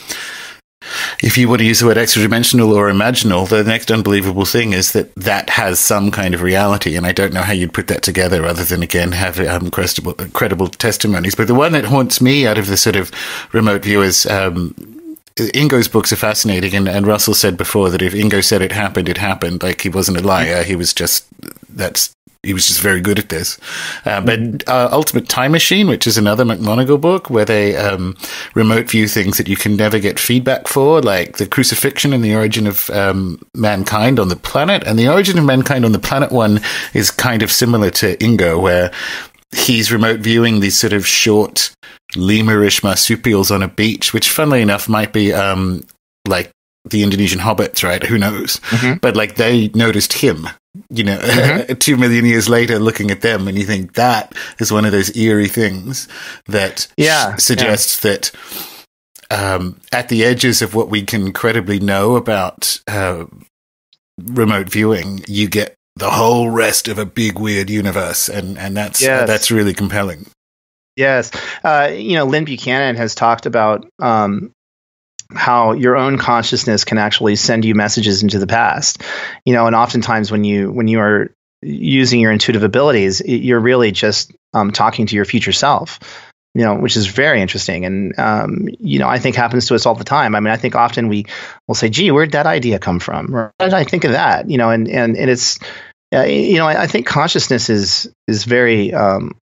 if you want to use the word extra dimensional or imaginal, the next unbelievable thing is that that has some kind of reality. And I don't know how you'd put that together other than, again, have um, credible, credible testimonies. But the one that haunts me out of the sort of remote viewers, um, Ingo's books are fascinating. And, and Russell said before that if Ingo said it happened, it happened. Like he wasn't a liar. He was just, that's he was just very good at this. Uh, but uh, Ultimate Time Machine, which is another McMoneagle book where they um, remote view things that you can never get feedback for, like the crucifixion and the origin of um, mankind on the planet. And the origin of mankind on the planet one is kind of similar to Ingo, where he's remote viewing these sort of short lemurish marsupials on a beach, which, funnily enough, might be um, like the Indonesian hobbits, right? Who knows? Mm-hmm. But like they noticed him you know, mm-hmm. two million years later, looking at them, and you think that is one of those eerie things that yeah, suggests yeah. that um, at the edges of what we can credibly know about uh, remote viewing, you get the whole rest of a big weird universe, and and that's yes. uh, that's really compelling. Yes, uh, you know, Lyn Buchanan has talked about um, how your own consciousness can actually send you messages into the past. You know and oftentimes when you when you are using your intuitive abilities you're really just um, talking to your future self you know which is very interesting. And um, you know i think happens to us all the time. I mean i think often we will say gee where'd that idea come from? Or how did i think of that? You know and and, and it's uh, you know I, I, think consciousness is is very um,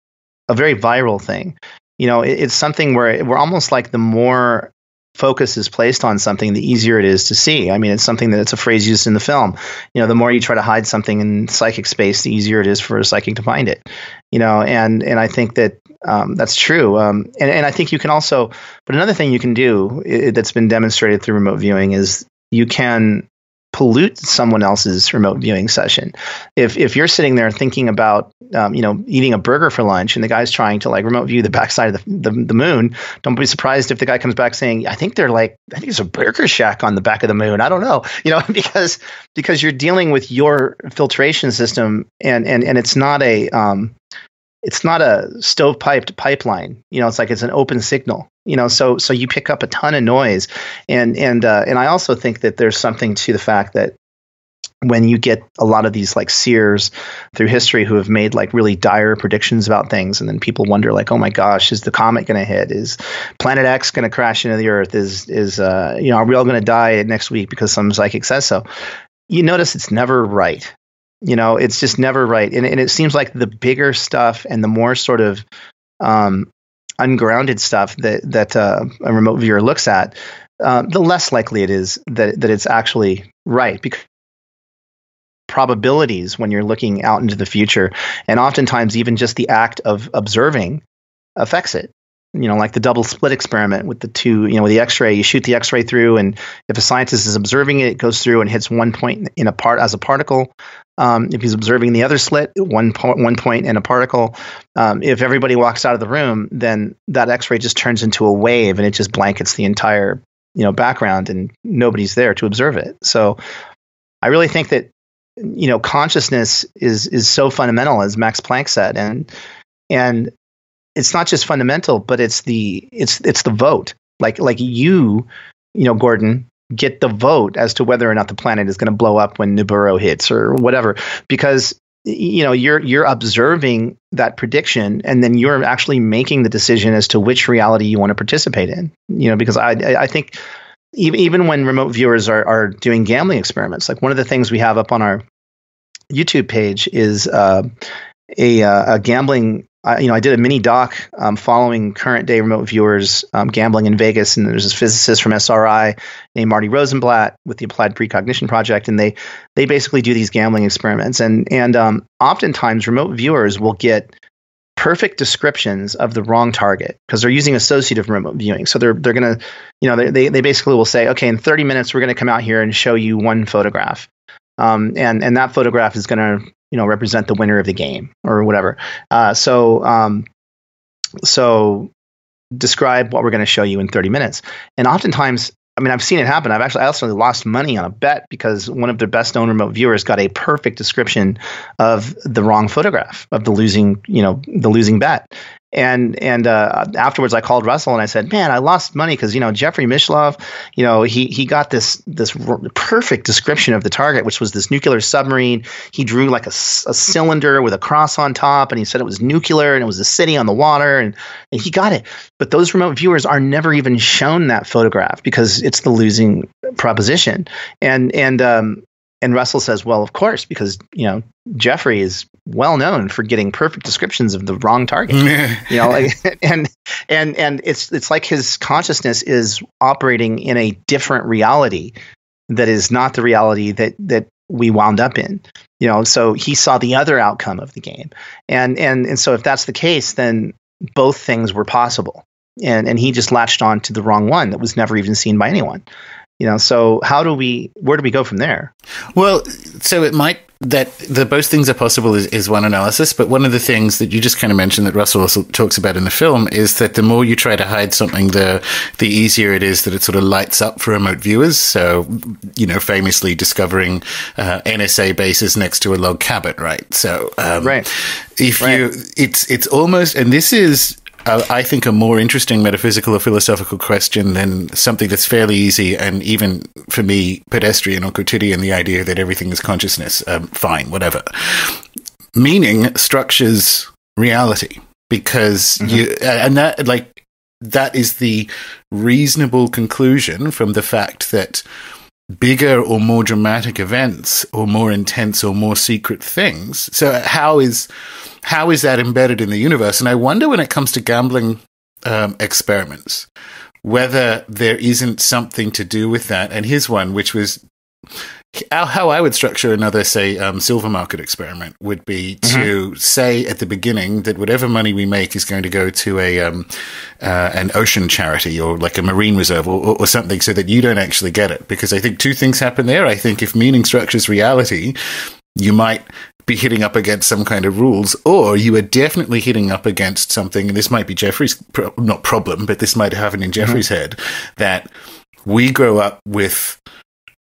a very viral thing. You know it, it's something where we're almost like the more focus is placed on something, the easier it is to see. I mean, it's something that it's a phrase used in the film. You know, the more you try to hide something in psychic space, the easier it is for a psychic to find it. You know, and and I think that um, that's true. Um, and and I think you can also, but another thing you can do it, that's been demonstrated through remote viewing is you can pollute someone else's remote viewing session. If if you're sitting there thinking about um, you know eating a burger for lunch and the guy's trying to like remote view the backside of the, the, the moon, don't be surprised if the guy comes back saying, "I think they're like I think there's a burger shack on the back of the moon." I don't know, you know, because because you're dealing with your filtration system and and and it's not a um, it's not a stovepiped pipeline. You know, it's like it's an open signal. You know, so so you pick up a ton of noise, and and uh, and I also think that there's something to the fact that when you get a lot of these like seers through history who have made like really dire predictions about things and then people wonder like oh my gosh is the comet going to hit? Is planet x going to crash into the earth? Is is uh you know are we all going to die next week because some psychic says so? You notice it's never right. You know it's just never right. And, and it seems like the bigger stuff and the more sort of um ungrounded stuff that that uh, a remote viewer looks at uh, the less likely it is that that it's actually right because probabilities when you're looking out into the future. And oftentimes, even just the act of observing affects it. You know, like the double slit experiment with the two, you know, with the X-ray, you shoot the X-ray through, and if a scientist is observing it, it goes through and hits one point in a part as a particle. Um, if he's observing the other slit, one point, one point in a particle. Um, if everybody walks out of the room, then that X-ray just turns into a wave, and it just blankets the entire, you know, background, and nobody's there to observe it. So, I really think that you know consciousness is is so fundamental as max planck said and and it's not just fundamental but it's the it's it's the vote like like you you know gordon get the vote as to whether or not the planet is going to blow up when nibiru hits or whatever because you know you're you're observing that prediction and then you're actually making the decision as to which reality you want to participate in you know because i i think even when remote viewers are, are doing gambling experiments, like one of the things we have up on our YouTube page is uh, a, uh, a, gambling. Uh, you know, I did a mini doc um, following current day remote viewers um, gambling in Vegas, and there's this physicist from SRI named Marty Rosenblatt with the Applied Precognition Project, and they they basically do these gambling experiments, and and um, oftentimes remote viewers will get perfect descriptions of the wrong target because they're using associative remote viewing. So they're they're gonna, you know, they they basically will say, okay, in 30 minutes we're gonna come out here and show you one photograph, um, and and that photograph is gonna you know represent the winner of the game or whatever. Uh, so um, so describe what we're going to show you in 30 minutes. And oftentimes I mean, I've seen it happen. I've actually I also lost money on a bet because one of their best known remote viewers got a perfect description of the wrong photograph of the losing, you know, the losing bet. And and uh, afterwards, I called Russell and I said, "Man, I lost money because you know Jeffrey Mishlove, you know he he got this this perfect description of the target, which was this nuclear submarine. He drew like a, a cylinder with a cross on top, and he said it was nuclear and it was a city on the water, and, and he got it. But those remote viewers are never even shown that photograph because it's the losing proposition. And and um, and Russell says, well, of course, because you know Jeffrey is well known for getting perfect descriptions of the wrong target. you know, like, and and and it's it's like his consciousness is operating in a different reality that is not the reality that that we wound up in. You know, so he saw the other outcome of the game, and and and so if that's the case, then both things were possible, and and he just latched on to the wrong one that was never even seen by anyone you know so how do we where do we go from there? Well so it might that the both things are possible is, is one analysis but one of the things that you just kind of mentioned that russell also talks about in the film is that the more you try to hide something the the easier it is that it sort of lights up for remote viewers. So you know famously discovering uh, nsa bases next to a log cabin right? So um, right. if right. you it's it's almost and this is I think, a more interesting metaphysical or philosophical question than something that's fairly easy and even for me pedestrian or quotidian. The idea that everything is consciousness, um, fine, whatever. Meaning structures reality because mm-hmm. you, and that like that is the reasonable conclusion from the fact that bigger or more dramatic events or more intense or more secret things. So how is how is that embedded in the universe? And I wonder when it comes to gambling um, experiments whether there isn't something to do with that. And here's one, which was how I would structure another, say, um, silver market experiment would be to say at the beginning that whatever money we make is going to go to a um, uh, an ocean charity or like a marine reserve or, or, something, so that you don't actually get it. Because I think two things happen there. I think if meaning structures reality, you might be hitting up against some kind of rules, or you are definitely hitting up against something. And this might be Jeffrey's pro- not problem, but this might happen in Jeffrey's mm-hmm. head that we grow up with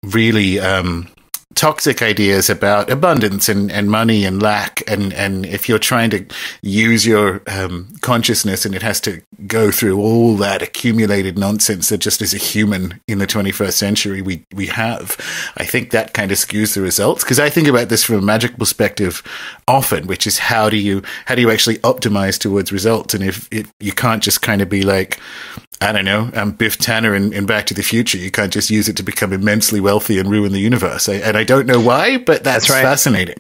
really um, toxic ideas about abundance and, and money and lack. And, and if you're trying to use your um, consciousness and it has to go through all that accumulated nonsense that just as a human in the 21st century we, we have, I think that kind of skews the results. Because I think about this from a magic perspective often, which is how do you how do you actually optimize towards results? And if, if you can't just kind of be like, I don't know, um, Biff Tannen in, in, Back to the Future. You can't just use it to become immensely wealthy and ruin the universe. I, and I don't know why, but that's, that's right. fascinating.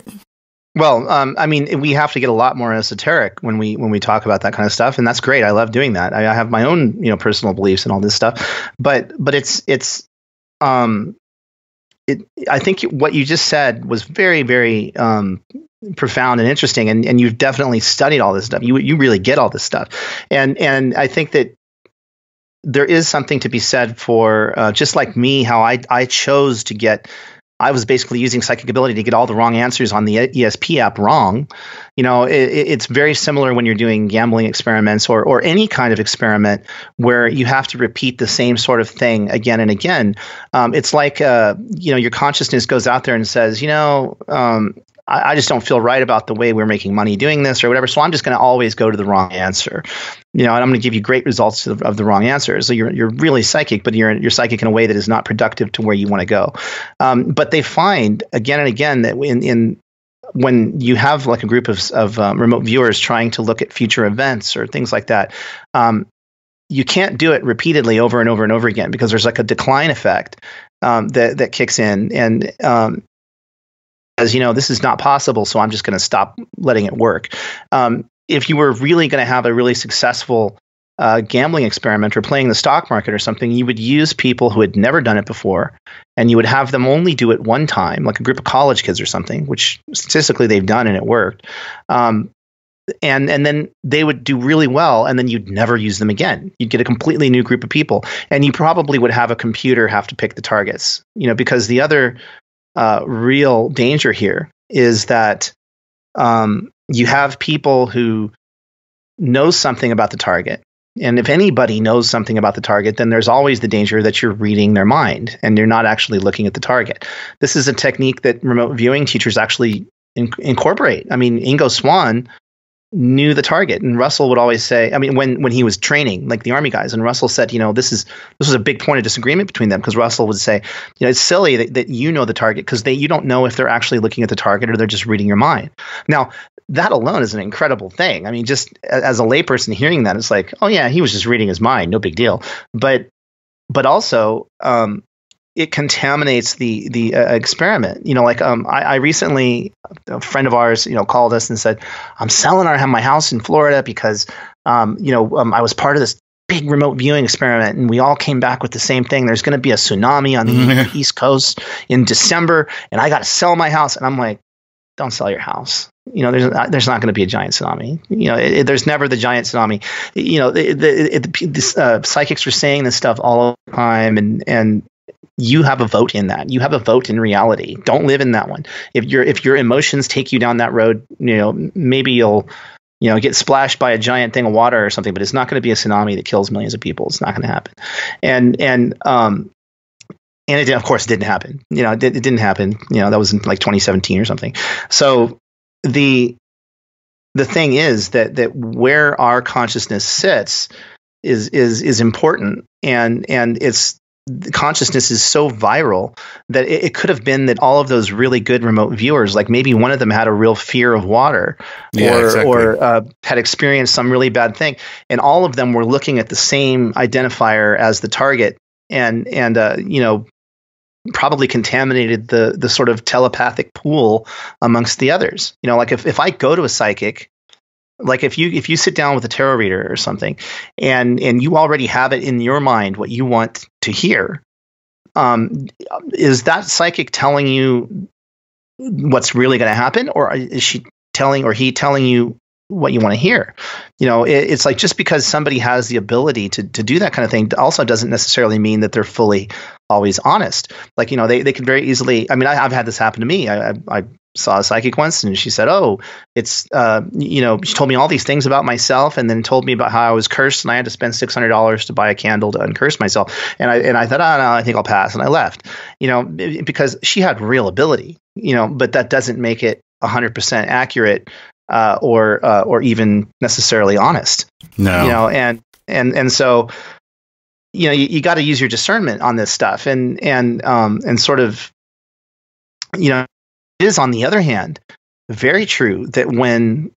Well, um, I mean, we have to get a lot more esoteric when we when we talk about that kind of stuff, and that's great. I love doing that. I, I have my own, you know, personal beliefs and all this stuff, but but it's it's um, it. I think what you just said was very very um, profound and interesting, and and you've definitely studied all this stuff. You you really get all this stuff, and and I think that there is something to be said for uh, just like me, how I I chose to get. I was basically using psychic ability to get all the wrong answers on the ESP app wrong. You know, it, it's very similar when you're doing gambling experiments or or any kind of experiment where you have to repeat the same sort of thing again and again. Um, it's like uh, you know your consciousness goes out there and says, you know, um, I, I just don't feel right about the way we're making money doing this or whatever. So I'm just going to always go to the wrong answer. You know, and I'm going to give you great results of, of, the wrong answer. So you're you're really psychic, but you're you're psychic in a way that is not productive to where you want to go. Um, but they find again and again that in in when you have like a group of, of um, remote viewers trying to look at future events or things like that, um, you can't do it repeatedly over and over and over again because there's like a decline effect um, that that kicks in, and um, as you know, this is not possible, so I'm just going to stop letting it work. Um, if you were really going to have a really successful uh, gambling experiment or playing the stock market or something, you would use people who had never done it before, and you would have them only do it one time, like a group of college kids or something, which statistically they've done and it worked. Um, and and then they would do really well, and then you'd never use them again. You'd get a completely new group of people, and you probably would have a computer have to pick the targets, you know, because the other uh, real danger here is that um, you have people who know something about the target. And if anybody knows something about the target, then there's always the danger that you're reading their mind and you're not actually looking at the target. This is a technique that remote viewing teachers actually in- incorporate. I mean, Ingo Swann knew the target. And Russell would always say, I mean, when when he was training, like the army guys, and Russell said, you know, this is this was a big point of disagreement between them because Russell would say, you know, it's silly that, that you know the target because they you don't know if they're actually looking at the target or they're just reading your mind. Now, that alone is an incredible thing. I mean, just as a layperson hearing that, it's like, oh yeah, he was just reading his mind, no big deal. But but also, um, it contaminates the the uh, experiment. You know, like um, I, I, recently a friend of ours, you know, called us and said, "I'm selling our have my house in Florida because, um, you know, um, I was part of this big remote viewing experiment, and we all came back with the same thing. There's going to be a tsunami on the mm-hmm. East Coast in December, and I got to sell my house." And I'm like, "Don't sell your house." You know, there's uh, there's not going to be a giant tsunami. You know, it, it, there's never the giant tsunami. You know, the, the, the uh, psychics were saying this stuff all the time, and and you have a vote in that. You have a vote in reality. Don't live in that one. If your if your emotions take you down that road, you know, maybe you'll you know get splashed by a giant thing of water or something, but it's not going to be a tsunami that kills millions of people. It's not going to happen. And and um and it of course didn't happen. You know, it, it didn't happen. You know, that was in like 2017 or something. So the the thing is that that where our consciousness sits is is is important and and it's consciousness is so viral that it, it, could have been that all of those really good remote viewers, like maybe one of them had a real fear of water yeah, or, exactly. or uh, had experienced some really bad thing. And all of them were looking at the same identifier as the target and, and, uh, you know, probably contaminated the, the sort of telepathic pool amongst the others. You know, like if, if I go to a psychic like if you if you sit down with a tarot reader or something and and you already have it in your mind what you want to hear um, is that psychic telling you what's really going to happen? Or is she telling or he telling you what you want to hear? You know it, it's like just because somebody has the ability to, to do that kind of thing also doesn't necessarily mean that they're fully always honest. Like you know they, they can very easily i mean I, have had this happen to me. I, I saw a psychic once, and she said, "Oh, it's uh, you know," she told me all these things about myself, and then told me about how I was cursed, and I had to spend six hundred dollars to buy a candle to uncurse myself. And I and I thought, "Oh no, I think I'll pass," and I left. You know, because she had real ability. You know, but that doesn't make it hundred percent accurate uh, or uh, or even necessarily honest. No, you know, and and and so you know you, you got to use your discernment on this stuff and and um and sort of you know it is on the other hand very true that when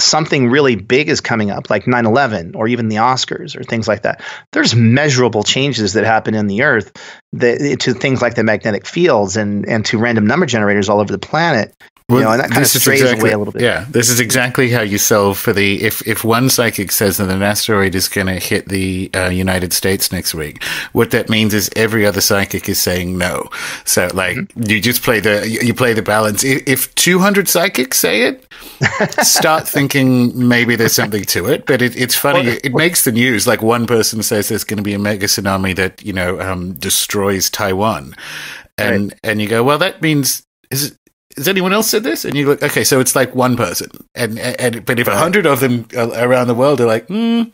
something really big is coming up like 9-11 or even the oscars or things like that there's measurable changes that happen in the earth that, to things like the magnetic fields and, and to random number generators all over the planet well, you know, and that kind of strays exactly, away a little bit. Yeah, this is exactly how you solve for the if if one psychic says that an asteroid is going to hit the uh, United States next week, what that means is every other psychic is saying no. So like mm-hmm. you just play the you play the balance. If two hundred psychics say it, start thinking maybe there's something to it. But it, it's funny. it makes the news. Like one person says there's going to be a mega tsunami that you know um, destroys Taiwan, and right. and you go, well, that means is has anyone else said this? And you look, okay, so it's like one person, and and but if a hundred of them around the world are like, mm,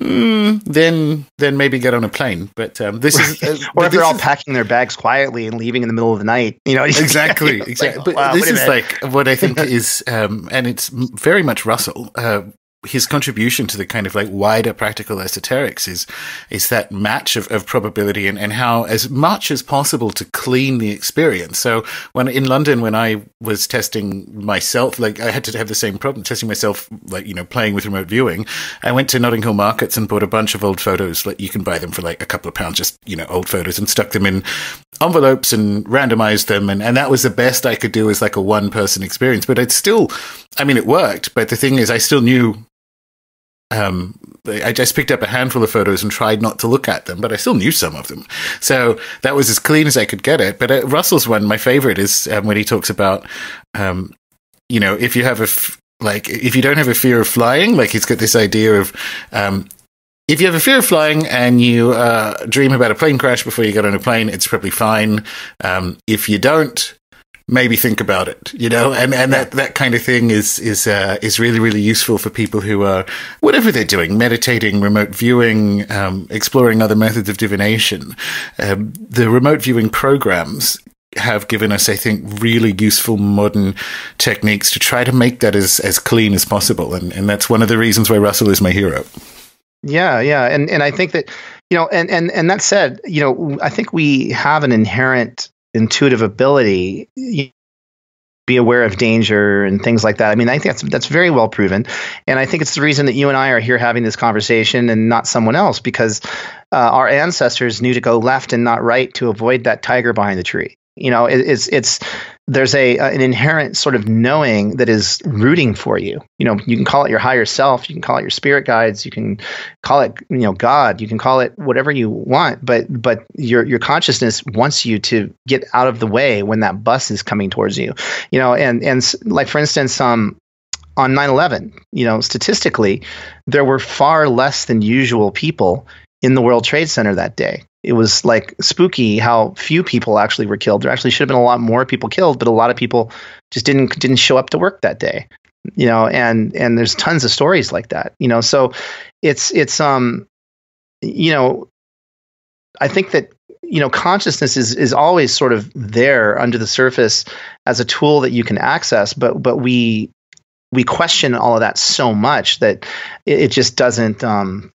mm, then then maybe get on a plane. But um, this is, uh, or if they're all is, packing their bags quietly and leaving in the middle of the night, you know, exactly, exactly. Like, but wow, this is like what I think is, um, and it's very much Russell. Uh, his contribution to the kind of like wider practical esoterics is is that match of, of probability and, and how as much as possible to clean the experience. So when in London when I was testing myself, like I had to have the same problem, testing myself like, you know, playing with remote viewing. I went to Notting Hill markets and bought a bunch of old photos. Like you can buy them for like a couple of pounds, just, you know, old photos and stuck them in envelopes and randomized them and, and that was the best I could do as like a one person experience. But it's still I mean it worked, but the thing is I still knew um, I just picked up a handful of photos and tried not to look at them, but I still knew some of them. So that was as clean as I could get it. But uh, Russell's one, my favorite, is um, when he talks about, um, you know, if you have a f- like, if you don't have a fear of flying, like he's got this idea of, um, if you have a fear of flying and you uh, dream about a plane crash before you get on a plane, it's probably fine. Um, if you don't, maybe think about it, you know, and, and that, that kind of thing is, is, uh, is really, really useful for people who are, whatever they're doing, meditating, remote viewing, um, exploring other methods of divination. Um, the remote viewing programs have given us, I think, really useful modern techniques to try to make that as, as clean as possible. And, and that's one of the reasons why Russell is my hero. Yeah, yeah. And, and I think that, you know, and, and, and that said, you know, I think we have an inherent intuitive ability be aware of danger and things like that. I mean, I think that's that's very well proven, and I think it's the reason that you and I are here having this conversation and not someone else because uh, our ancestors knew to go left and not right to avoid that tiger behind the tree. You know, it, it's it's there's a an inherent sort of knowing that is rooting for you. You know, you can call it your higher self, you can call it your spirit guides, you can call it you know God, you can call it whatever you want, but but your your consciousness wants you to get out of the way when that bus is coming towards you. You know, and and like for instance, um on 9/11, you know, statistically, there were far less than usual people in the World Trade Center that day it was like spooky how few people actually were killed. There actually should have been a lot more people killed, but a lot of people just didn't didn't show up to work that day. You know, and and there's tons of stories like that. You know, so it's it's um you know I think that you know consciousness is is always sort of there under the surface as a tool that you can access, but but we we question all of that so much that it, it just doesn't um,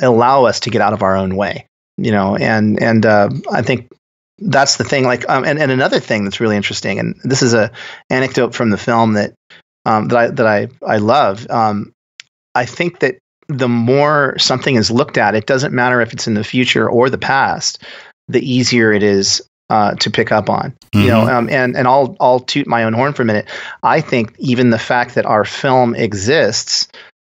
allow us to get out of our own way you know, and and uh, I think that's the thing. Like, um, and and another thing that's really interesting, and this is a anecdote from the film that um, that I that I I love. Um, I think that the more something is looked at, it doesn't matter if it's in the future or the past, the easier it is uh, to pick up on. Mm-hmm. You know, mm-hmm. um, and and I'll I'll toot my own horn for a minute. I think even the fact that our film exists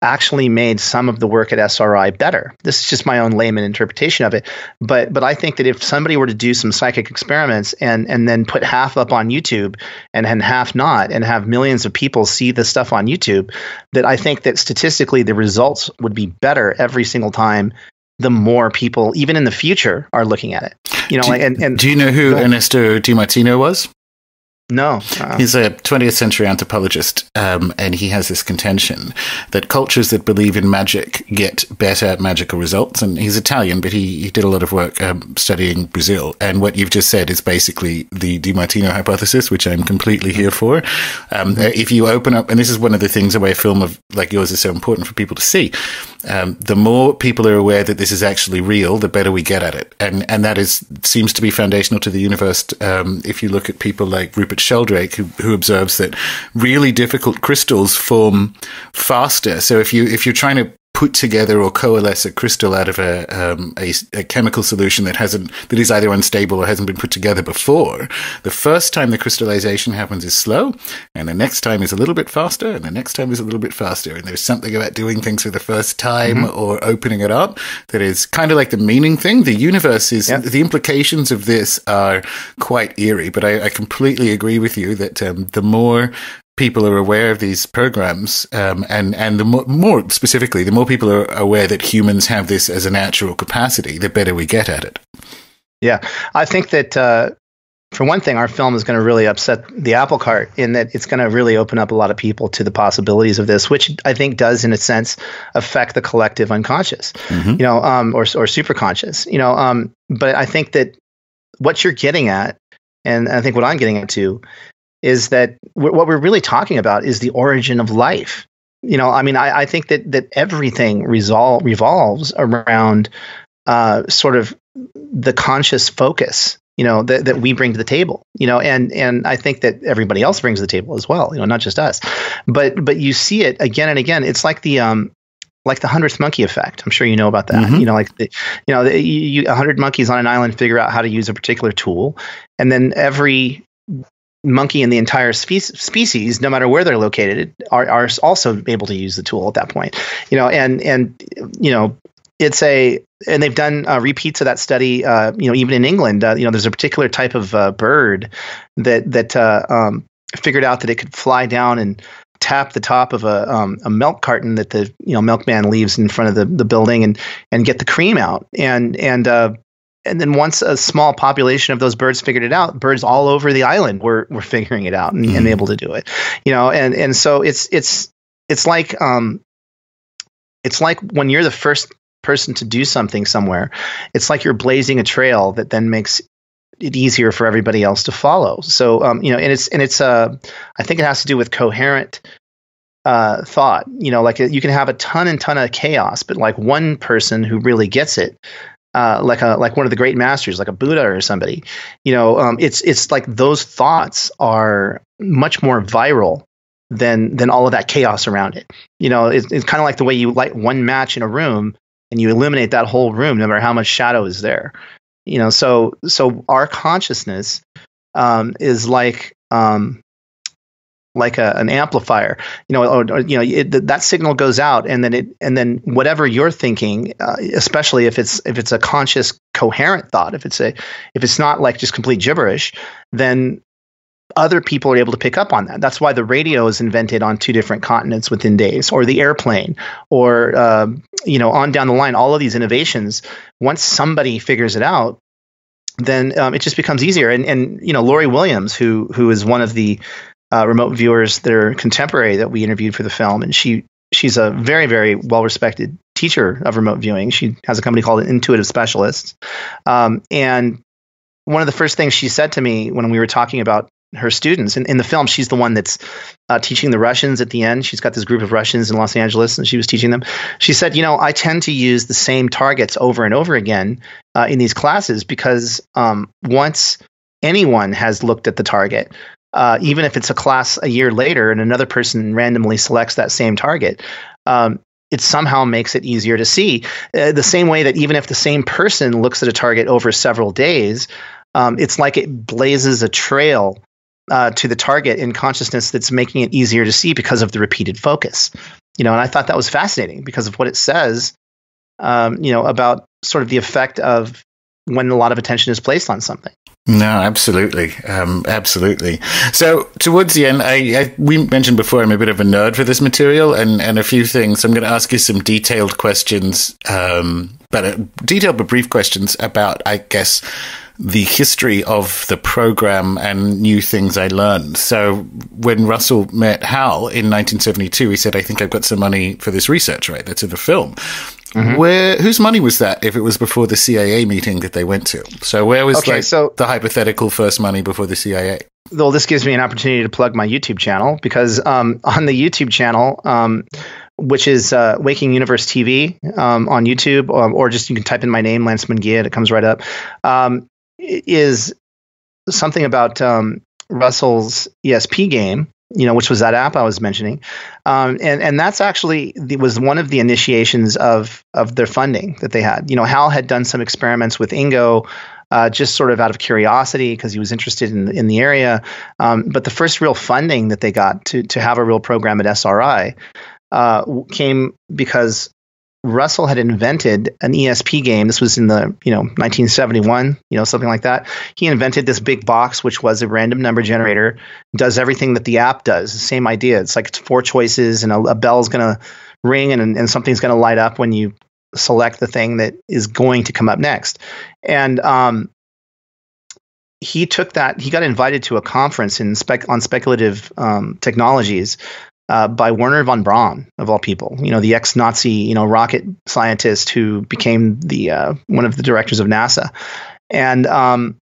actually made some of the work at SRI better. This is just my own layman interpretation of it, but but I think that if somebody were to do some psychic experiments and and then put half up on YouTube and and half not, and have millions of people see the stuff on YouTube, that I think that statistically the results would be better every single time. The more people, even in the future, are looking at it. You know, do, and, and do you know who Ernesto de Martino was? No. Uh, He's a 20th century anthropologist, um, and he has this contention that cultures that believe in magic get better magical results. And he's Italian, but he, he did a lot of work um, studying Brazil. And what you've just said is basically de Martino hypothesis, which I'm completely here for. Um, mm-hmm. If you open up, and this is one of the things why a film of like yours is so important for people to see, um, the more people are aware that this is actually real, the better we get at it. And, and that is, seems to be foundational to the universe. Um, if you look at people like Rupert Sheldrake, who, who observes that really difficult crystals form faster. So if you, if you're trying to put together or coalesce a crystal out of a, um, a, a, chemical solution that hasn't that is either unstable or hasn't been put together before. The first time the crystallization happens is slow, and the next time is a little bit faster, and the next time is a little bit faster. And there's something about doing things for the first time mm-hmm. or opening it up that is kind of like the meaning thing. The universe is yep. the implications of this are quite eerie, but I, I completely agree with you that um, the more people are aware of these programs, um, and and the more, more, specifically, the more people are aware that humans have this as a natural capacity, the better we get at it. Yeah, I think that uh, for one thing, our film is going to really upset the apple cart in that it's going to really open up a lot of people to the possibilities of this, which I think does, in a sense, affect the collective unconscious, mm-hmm. you know, um, or or superconscious, you know. Um, but I think that what you're getting at, and I think what I'm getting at too, is that what we're really talking about is the origin of life. You know, I mean, I, I think that that everything resol- revolves around uh, sort of the conscious focus you know that, that we bring to the table you know and and i think that everybody else brings to the table as well you know not just us but but you see it again and again it's like the um like the hundredth monkey effect. I'm sure you know about that. Mm-hmm. You know, like the, you know, the, you, a hundred monkeys on an island figure out how to use a particular tool, and then every monkey and the entire spe- species, no matter where they're located, are, are also able to use the tool at that point. You know, and and you know, it's a and they've done uh, repeats of that study. Uh, you know, even in England, uh, you know, there's a particular type of uh, bird that that uh, um, figured out that it could fly down and tap the top of a, um, a milk carton that the you know milkman leaves in front of the, the building and and get the cream out and and uh, and then once a small population of those birds figured it out, birds all over the island were were figuring it out and, mm. and able to do it. You know, and and so it's it's it's like um, it's like when you're the first person to do something somewhere, it's like you're blazing a trail that then makes it easier for everybody else to follow. So um, you know, and it's and it's uh, I think it has to do with coherent uh, thought. You know, like you can have a ton and ton of chaos, but like one person who really gets it uh, like a like one of the great masters, like a Buddha or somebody. You know, um, it's it's like those thoughts are much more viral than than all of that chaos around it. You know, it's, it's kind of like the way you light one match in a room and you eliminate that whole room, no matter how much shadow is there. You know, so so our consciousness um, is like um, like a, an amplifier you know or, or you know it, that signal goes out and then it and then whatever you're thinking uh, especially if it's if it's a conscious coherent thought if it's a if it's not like just complete gibberish then other people are able to pick up on that that's why the radio is invented on two different continents within days or the airplane or uh, you know on down the line all of these innovations once somebody figures it out then um, it just becomes easier. And and you know, Lori Williams, who who is one of the uh, remote viewers that are contemporary that we interviewed for the film, and she she's a very very well respected teacher of remote viewing. She has a company called Intuitive Specialists, um, and one of the first things she said to me when we were talking about her students in, in the film she's the one that's uh, teaching the russians at the end. She's got this group of russians in los angeles and she was teaching them. She said you know i tend to use the same targets over and over again uh, in these classes because um, once anyone has looked at the target uh, even if it's a class a year later and another person randomly selects that same target, um, it somehow makes it easier to see. Uh, the same way that even if the same person looks at a target over several days, um, it's like it blazes a trail uh, to the target in consciousness that's making it easier to see because of the repeated focus. You know, and I thought that was fascinating because of what it says. Um, you know, about sort of the effect of when a lot of attention is placed on something. No, absolutely, um, absolutely. So towards the end, I, I, we mentioned before I'm a bit of a nerd for this material, and and a few things. I'm going to ask you some detailed questions um, but uh, detailed but brief questions about, I guess, the history of the program and new things I learned. So when Russell met Hal in 1972, he said, I think I've got some money for this research, right? That's in the film. Mm-hmm. Where whose money was that? If it was before the CIA meeting that they went to, so where was okay, like, so, the hypothetical first money before the CIA? Well, this gives me an opportunity to plug my YouTube channel because um, on the YouTube channel, um, which is uh, Waking Universe TV um, on YouTube, um, or just you can type in my name, Lance Mungia, it comes right up. Um, is something about um, Russell's ESP game, you know, which was that app I was mentioning, um, and and that's actually the, was one of the initiations of of their funding that they had. You know, Hal had done some experiments with Ingo. Uh, just sort of out of curiosity because he was interested in in the area. Um, but the first real funding that they got to to have a real program at SRI uh, came because Russell had invented an ESP game. This was in the you know 1971, you know something like that. He invented this big box, which was a random number generator, does everything that the app does. The same idea. It's like it's four choices, and a, a bell's going to ring, and and something's going to light up when you select the thing that is going to come up next. And um, he took that. He got invited to a conference in spec on speculative um, technologies uh, by Wernher von Braun, of all people. You know, the ex-Nazi, you know, rocket scientist who became the uh, one of the directors of NASA, and um,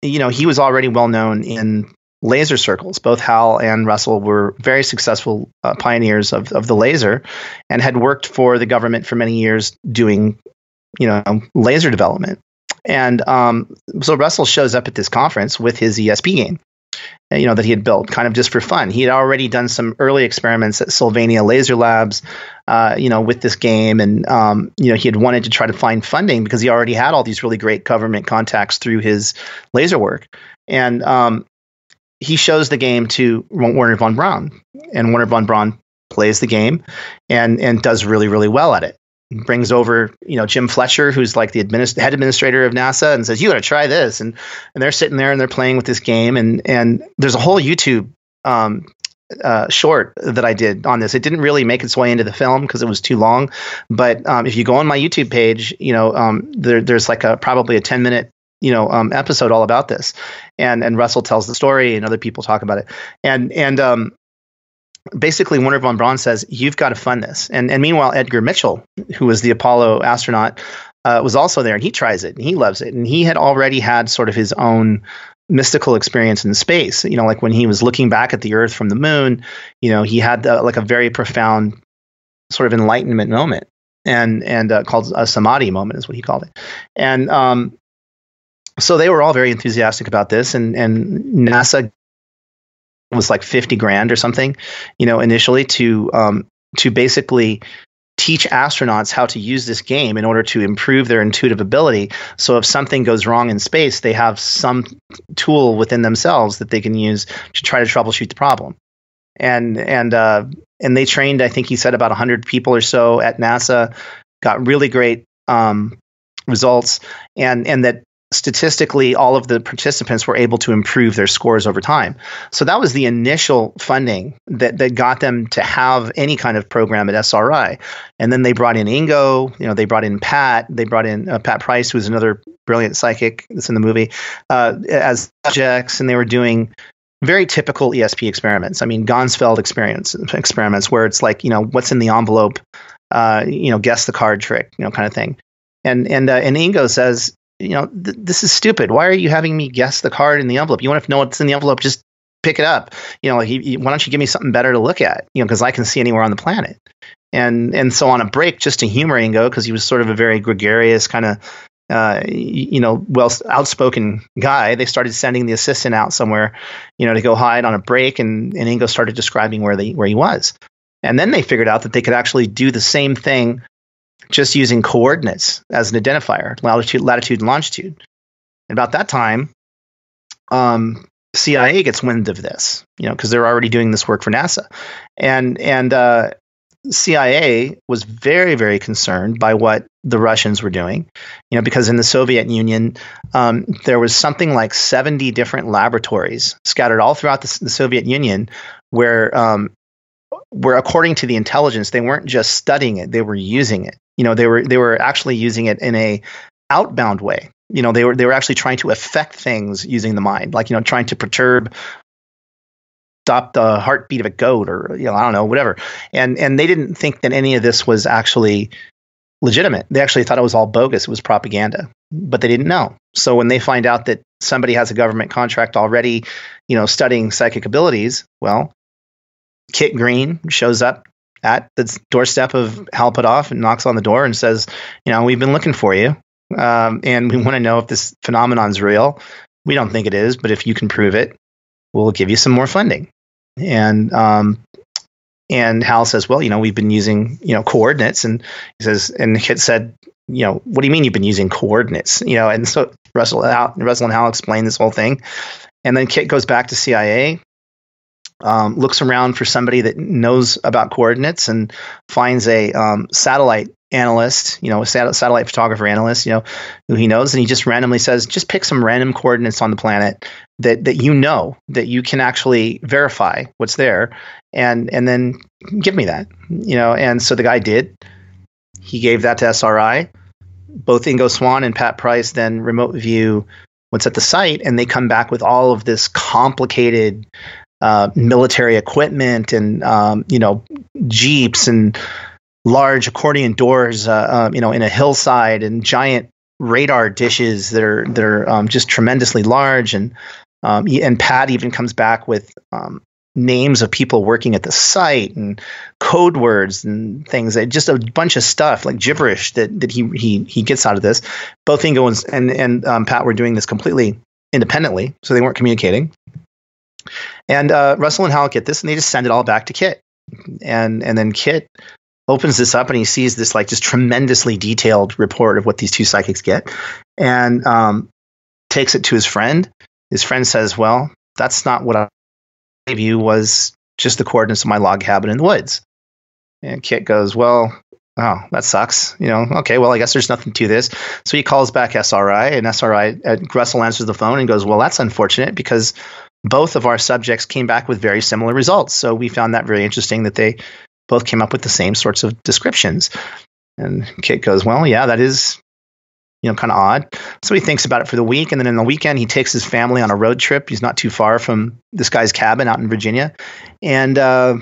you know, he was already well known in laser circles. Both Hal and Russell were very successful uh, pioneers of of the laser, and had worked for the government for many years doing, you know, laser development. And um, so Russell shows up at this conference with his ESP game you know that he had built kind of just for fun. He had already done some early experiments at sylvania laser labs uh, you know with this game. And um, you know he had wanted to try to find funding because he already had all these really great government contacts through his laser work. And um, he shows the game to wernher von braun. And wernher von braun plays the game and and does really really well at it brings over you know Jim Fletcher, who's like the administ- head administrator of NASA, and says you got to try this, and and they're sitting there and they're playing with this game, and and there's a whole YouTube um, uh, short that I did on this. It didn't really make its way into the film because it was too long, but um, if you go on my YouTube page, you know um, there, there's like a probably a 10 minute you know um, episode all about this, and and Russell tells the story and other people talk about it, and and um, basically Wernher von Braun says, You've got to fund this. And, and meanwhile, Edgar Mitchell, who was the Apollo astronaut, uh, was also there and he tries it and he loves it. And he had already had sort of his own mystical experience in space. You know, like when he was looking back at the Earth from the moon, you know, he had like a very profound sort of enlightenment moment and and uh, called a samadhi moment is what he called it. And um, so they were all very enthusiastic about this, and and NASA was like 50 grand or something, you know, initially to um, to basically teach astronauts how to use this game in order to improve their intuitive ability. So if something goes wrong in space, they have some tool within themselves that they can use to try to troubleshoot the problem. And and uh, and they trained, I think he said about 100 people or so at NASA, got really great um, results, and and that statistically all of the participants were able to improve their scores over time. So that was the initial funding that, that got them to have any kind of program at sri and then they brought in ingo you know they brought in pat they brought in uh, pat price who's another brilliant psychic that's in the movie uh, as subjects and they were doing very typical esp experiments. I mean Ganzfeld experience experiments where it's like you know what's in the envelope uh, you know guess the card trick you know kind of thing. And and uh, and Ingo says you know, th- this is stupid. Why are you having me guess the card in the envelope? You want to know what's in the envelope? Just pick it up. You know, like, he, why don't you give me something better to look at? You know, because I can see anywhere on the planet. And and so on a break, just to humor Ingo, because he was sort of a very gregarious kind of, uh, you know, well outspoken guy. They started sending the assistant out somewhere, you know, to go hide on a break, and and Ingo started describing where they where he was. And then they figured out that they could actually do the same thing just using coordinates as an identifier, latitude, latitude and longitude. And about that time, um, CIA gets wind of this, you know, because they're already doing this work for NASA, and and uh, CIA was very very concerned by what the Russians were doing, you know, because in the Soviet Union um, there was something like seventy different laboratories scattered all throughout the, the Soviet Union where um, where according to the intelligence they weren't just studying it they were using it You know, they were they were actually using it in a outbound way. You know, they were they were actually trying to affect things using the mind, like you know, trying to perturb stop the heartbeat of a goat or you know i don't know whatever. And and they didn't think that any of this was actually legitimate. They actually thought it was all bogus. It was propaganda. But they didn't know. So when they find out that somebody has a government contract already you know studying psychic abilities well kit green shows up at the doorstep of hal puthoff and knocks on the door and says you know we've been looking for you um, and we want to know if this phenomenon's real we don't think it is but if you can prove it we'll give you some more funding. And um, and Hal says, well, you know, we've been using you know coordinates, and he says, and Kit said, you know, what do you mean you've been using coordinates? You know, and so Russell, Hal, Russell and Hal explain this whole thing, and then Kit goes back to CIA. Um, looks around for somebody that knows about coordinates and finds a um, satellite analyst, you know, a sat- satellite photographer analyst, you know, who he knows, and he just randomly says, just pick some random coordinates on the planet that that you know that you can actually verify what's there, and and then give me that, you know. And so the guy did. He gave that to SRI. Both Ingo Swann and Pat Price then remote view what's at the site, and they come back with all of this complicated uh, military equipment and um, you know jeeps and large accordion doors, uh, um, you know, in a hillside and giant radar dishes that are that are um, just tremendously large. And um, and Pat even comes back with um, names of people working at the site and code words and things. Just a bunch of stuff like gibberish that that he he he gets out of this. Both Ingo and and, and um, Pat were doing this completely independently, so they weren't communicating. And uh, Russell and Hal get this, and they just send it all back to Kit. And and then Kit opens this up and he sees this like just tremendously detailed report of what these two psychics get and um, takes it to his friend. His friend says well that's not what i gave you was just the coordinates of my log cabin in the woods. And kit goes well oh that sucks. You know okay well i guess there's nothing to this. So he calls back sri and sri uh, russell answers the phone and goes well that's unfortunate because both of our subjects came back with very similar results so we found that very interesting that they both came up with the same sorts of descriptions. And Kit goes, Well, yeah, that is, you know, kind of odd. So he thinks about it for the week. And then in the weekend, he takes his family on a road trip. He's not too far from this guy's cabin out in Virginia. And uh,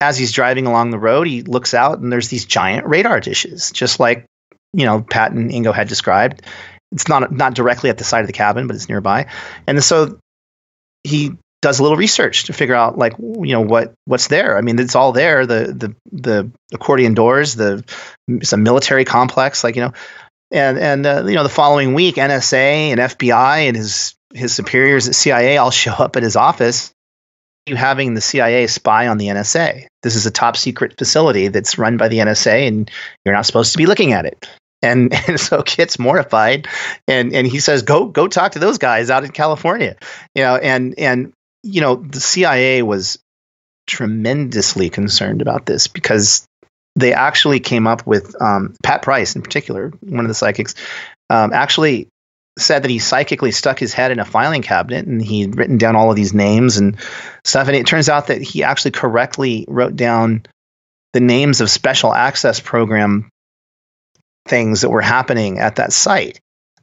as he's driving along the road, he looks out and there's these giant radar dishes, just like, you know, Pat and Ingo had described. It's not not directly at the side of the cabin, but it's nearby. And so he does a little research to figure out like you know what what's there. I mean, it's all there. The the the accordion doors, the a military complex, like you know, and and uh, you know the following week, NSA and FBI and his his superiors at CIA all show up at his office. You having the CIA spy on the NSA. This is a top secret facility that's run by the NSA, and you're not supposed to be looking at it. And, and so Kit's mortified, and and he says, "Go go talk to those guys out in California," you know. And and you know, the CIA was tremendously concerned about this because they actually came up with um, Pat Price, in particular, one of the psychics, um, actually said that he psychically stuck his head in a filing cabinet and he'd written down all of these names and stuff. And it turns out that he actually correctly wrote down the names of special access program things that were happening at that site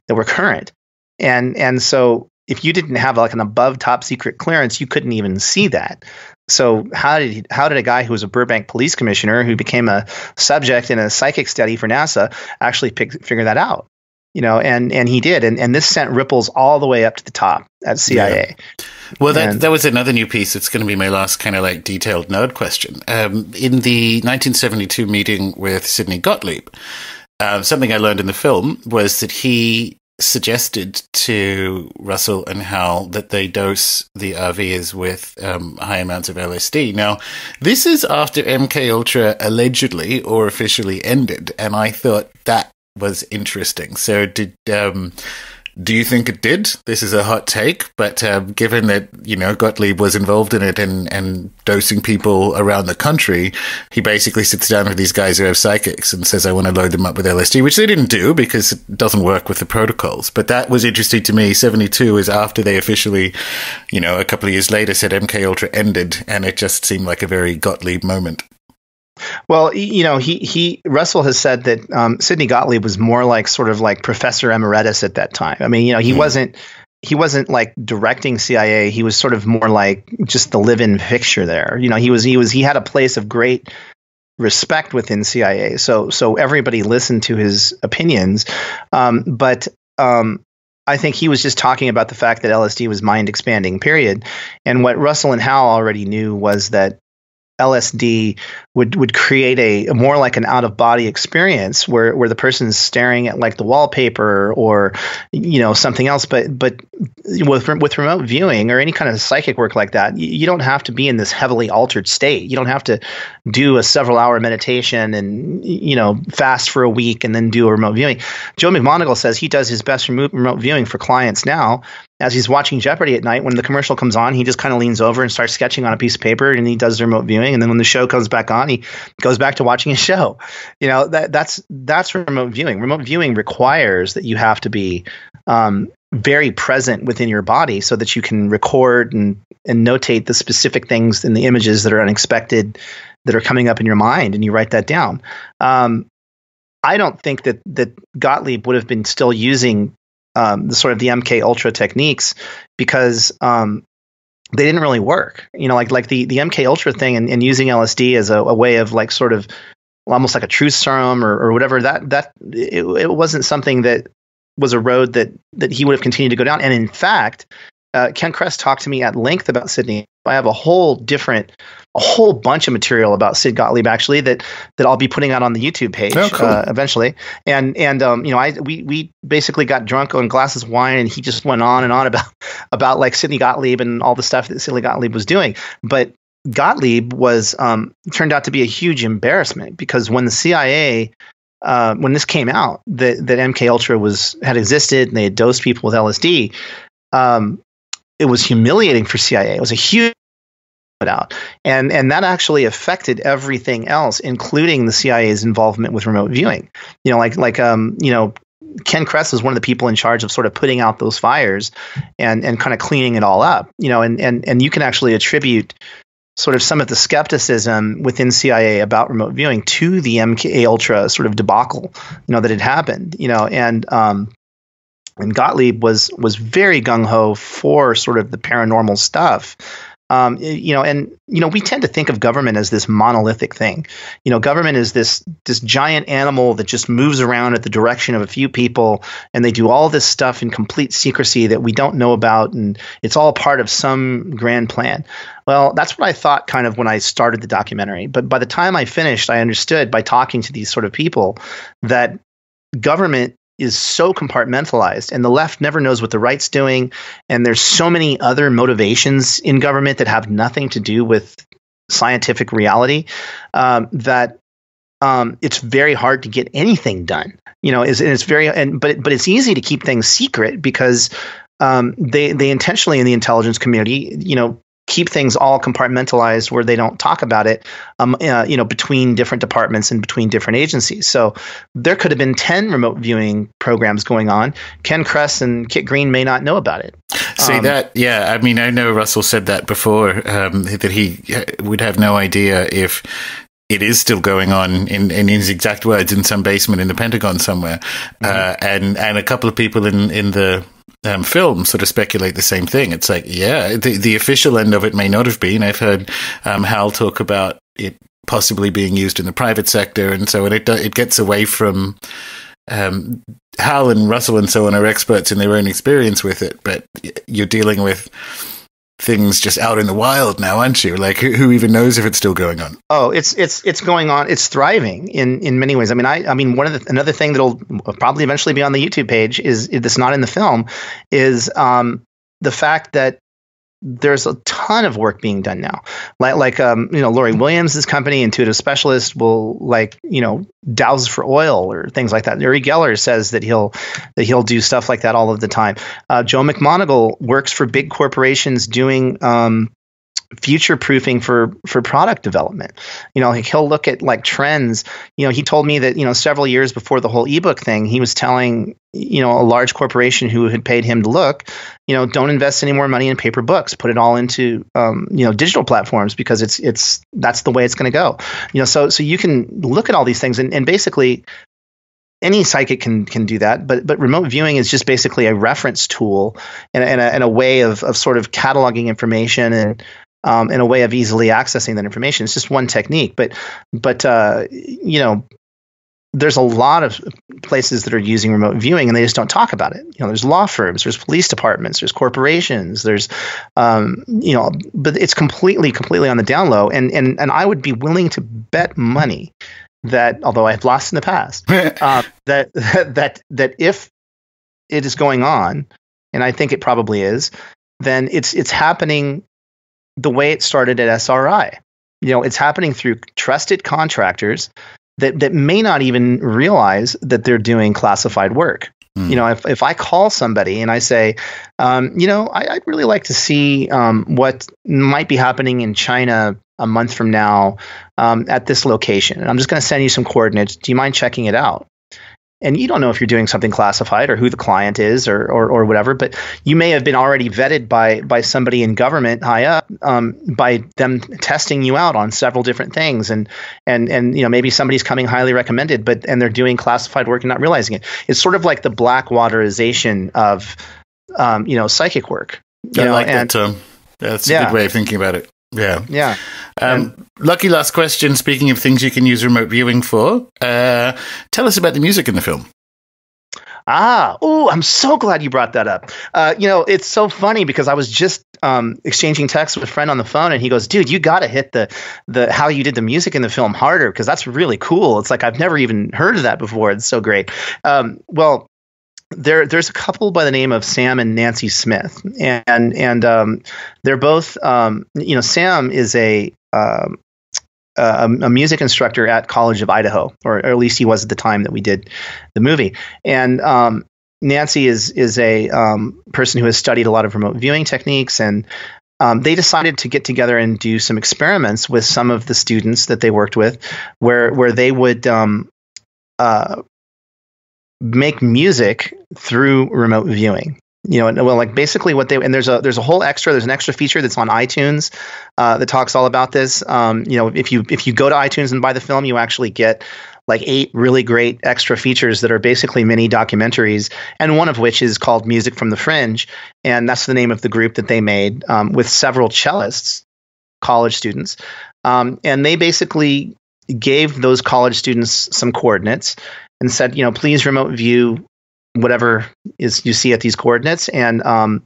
that were current. And and so if you didn't have like an above top secret clearance, you couldn't even see that. So how did he, how did a guy who was a Burbank police commissioner who became a subject in a psychic study for NASA actually pick, figure that out? You know, and and he did, and and this sent ripples all the way up to the top at CIA. Yeah. Well, that and, that was another new piece. It's going to be my last kind of like detailed nerd question. Um, in the 1972 meeting with Sidney Gottlieb, uh, something I learned in the film was that he suggested to Russell and Hal that they dose the RVs with um, high amounts of LSD. Now, this is after MK Ultra allegedly or officially ended, and I thought that was interesting. So, did um, do you think it did? This is a hot take, but uh, given that you know Gottlieb was involved in it and and dosing people around the country, he basically sits down with these guys who have psychics and says, "I want to load them up with LSD," which they didn't do because it doesn't work with the protocols. But that was interesting to me. Seventy two is after they officially, you know, a couple of years later said MK Ultra ended, and it just seemed like a very Gottlieb moment. Well, you know, he he Russell has said that um, Sidney Gottlieb was more like sort of like professor emeritus at that time. I mean, you know, he mm. wasn't he wasn't like directing CIA. He was sort of more like just the live-in fixture there. You know, he was he was he had a place of great respect within CIA. So so everybody listened to his opinions. Um, but um, I think he was just talking about the fact that LSD was mind expanding, period. And what Russell and Hal already knew was that LSD would would create a, more like an out of body experience where where the person's staring at like the wallpaper or you know something else. But but with with remote viewing or any kind of psychic work like that you, don't have to be in this heavily altered state. You don't have to do a several hour meditation and you know fast for a week and then do a remote viewing. Joe McMoneagle says he does his best remote viewing for clients now as he's watching Jeopardy at night, when the commercial comes on, he just kind of leans over and starts sketching on a piece of paper, and he does remote viewing. And then when the show comes back on, he goes back to watching his show. You know that that's that's remote viewing. Remote viewing requires that you have to be um, very present within your body so that you can record and and notate the specific things in the images that are unexpected that are coming up in your mind, and you write that down. Um, I don't think that that Gottlieb would have been still using um, the sort of the MK Ultra techniques because um, they didn't really work. You know, like like the the MK Ultra thing and, and using LSD as a, a, way of like sort of almost like a truth serum or, or whatever. That that it, it wasn't something that was a road that that he would have continued to go down. And in fact, uh, Ken Kress talked to me at length about Sidney. I have a whole different a whole bunch of material about Sid Gottlieb actually that that I'll be putting out on the YouTube page oh, cool. uh, eventually. And and um, you know, I we we basically got drunk on glasses of wine, and he just went on and on about about like Sidney Gottlieb and all the stuff that Sidney Gottlieb was doing. But Gottlieb was um, turned out to be a huge embarrassment because when the CIA uh, when this came out that that MK Ultra was had existed and they had dosed people with LSD, um, it was humiliating for CIA. It was a huge out. And and that actually affected everything else, including the CIA's involvement with remote viewing. You know, like like um, you know, Ken Kress was one of the people in charge of sort of putting out those fires and and kind of cleaning it all up. You know, and and and you can actually attribute sort of some of the skepticism within CIA about remote viewing to the MK Ultra sort of debacle, you know, that had happened. You know, and um, and Gottlieb was was very gung ho for sort of the paranormal stuff. Um, you know, and you know, we tend to think of government as this monolithic thing. You know, government is this this giant animal that just moves around at the direction of a few people, and they do all this stuff in complete secrecy that we don't know about, and it's all part of some grand plan. Well, that's what I thought kind of when I started the documentary. But by the time I finished, I understood by talking to these sort of people that government is so compartmentalized and the left never knows what the right's doing and there's so many other motivations in government that have nothing to do with scientific reality um, that um, it's very hard to get anything done. You know is it's very and but but it's easy to keep things secret because um, they they intentionally in the intelligence community you know keep things all compartmentalized where they don't talk about it, um, uh, you know, between different departments and between different agencies. So there could have been 10 remote viewing programs going on. Ken Kress and Kit Green may not know about it. See um, that? Yeah. I mean, I know Russell said that before, um, that he uh, would have no idea if it is still going on in, in his exact words in some basement in the Pentagon somewhere. Mm-hmm. Uh, and, and a couple of people in, in the um, film sort of speculate the same thing. It's like, yeah, the, the official end of it may not have been. I've heard um, Hal talk about it possibly being used in the private sector, and so it it gets away from um, Hal and Russell and so on are experts in their own experience with it, but you're dealing with things just out in the wild now, aren't you? Like, who, who, even knows if it's still going on? Oh, it's it's it's going on. It's thriving in in many ways. I mean, I I mean, one of the another thing that'll probably eventually be on the YouTube page is that's not in the film is um, the fact that there's a ton of work being done now. Like, like um, you know, Lori Williams' company, Intuitive Specialist, will like, you know, dowse for oil or things like that. Uri Geller says that he'll that he'll do stuff like that all of the time. Uh, Joe McMoneagle works for big corporations doing um, future proofing for for product development. You know, he'll look at like trends. You know, he told me that you know several years before the whole ebook thing, he was telling you know a large corporation who had paid him to look, you know, don't invest any more money in paper books. Put it all into um, you know digital platforms because it's it's that's the way it's going to go. You know, so so you can look at all these things and, and basically any psychic can can do that, but but remote viewing is just basically a reference tool and, and, a, and a way of of sort of cataloging information and um, and a way of easily accessing that information. It's just one technique, but but uh, you know there's a lot of places that are using remote viewing and they just don't talk about it. You know, there's law firms, there's police departments, there's corporations, there's, um, you know, but it's completely, completely on the down low. And, and, and I would be willing to bet money that although I've lost in the past, uh, that that that if it is going on, and I think it probably is, then it's it's happening the way it started at SRI. You know, it's happening through trusted contractors that that may not even realize that they're doing classified work. Mm. You know, if, if I call somebody and I say, um, you know, I, would really like to see um, what might be happening in China a month from now um, at this location. And I'm just going to send you some coordinates. Do you mind checking it out? And you don't know if you're doing something classified or who the client is or, or, or whatever, but you may have been already vetted by, by somebody in government high up um, by them testing you out on several different things. And, and, and, you know, maybe somebody's coming highly recommended, but, and they're doing classified work and not realizing it. It's sort of like the black waterization of, um, you know, psychic work. You I know, like and, that term. That's a yeah. good way of thinking about it. Yeah. Yeah. Um, lucky last question. Speaking of things you can use remote viewing for, uh, tell us about the music in the film. Ah, oh, I'm so glad you brought that up. Uh, you know, it's so funny because I was just um, exchanging texts with a friend on the phone, and he goes, "Dude, you got to hit the the how you did the music in the film harder because that's really cool. It's like I've never even heard of that before. It's so great." Um, well, there there's a couple by the name of Sam and Nancy Smith, and and um, they're both um, you know Sam is a, um, a, a music instructor at College of Idaho, or, at least he was at the time that we did the movie, and um, Nancy is is a um, person who has studied a lot of remote viewing techniques and. Um, they decided to get together and do some experiments with some of the students that they worked with, where where they would uh, make music through remote viewing. You know well like basically what they and there's a there's a whole extra there's an extra feature that's on itunes uh, that talks all about this. Um, you know if you if you go to itunes and buy the film you actually get like eight really great extra features that are basically mini documentaries and one of which is called music from the fringe and that's the name of the group that they made um, with several cellists college students. Um, and they basically gave those college students some coordinates and said, you know, please remote view whatever is you see at these coordinates and um,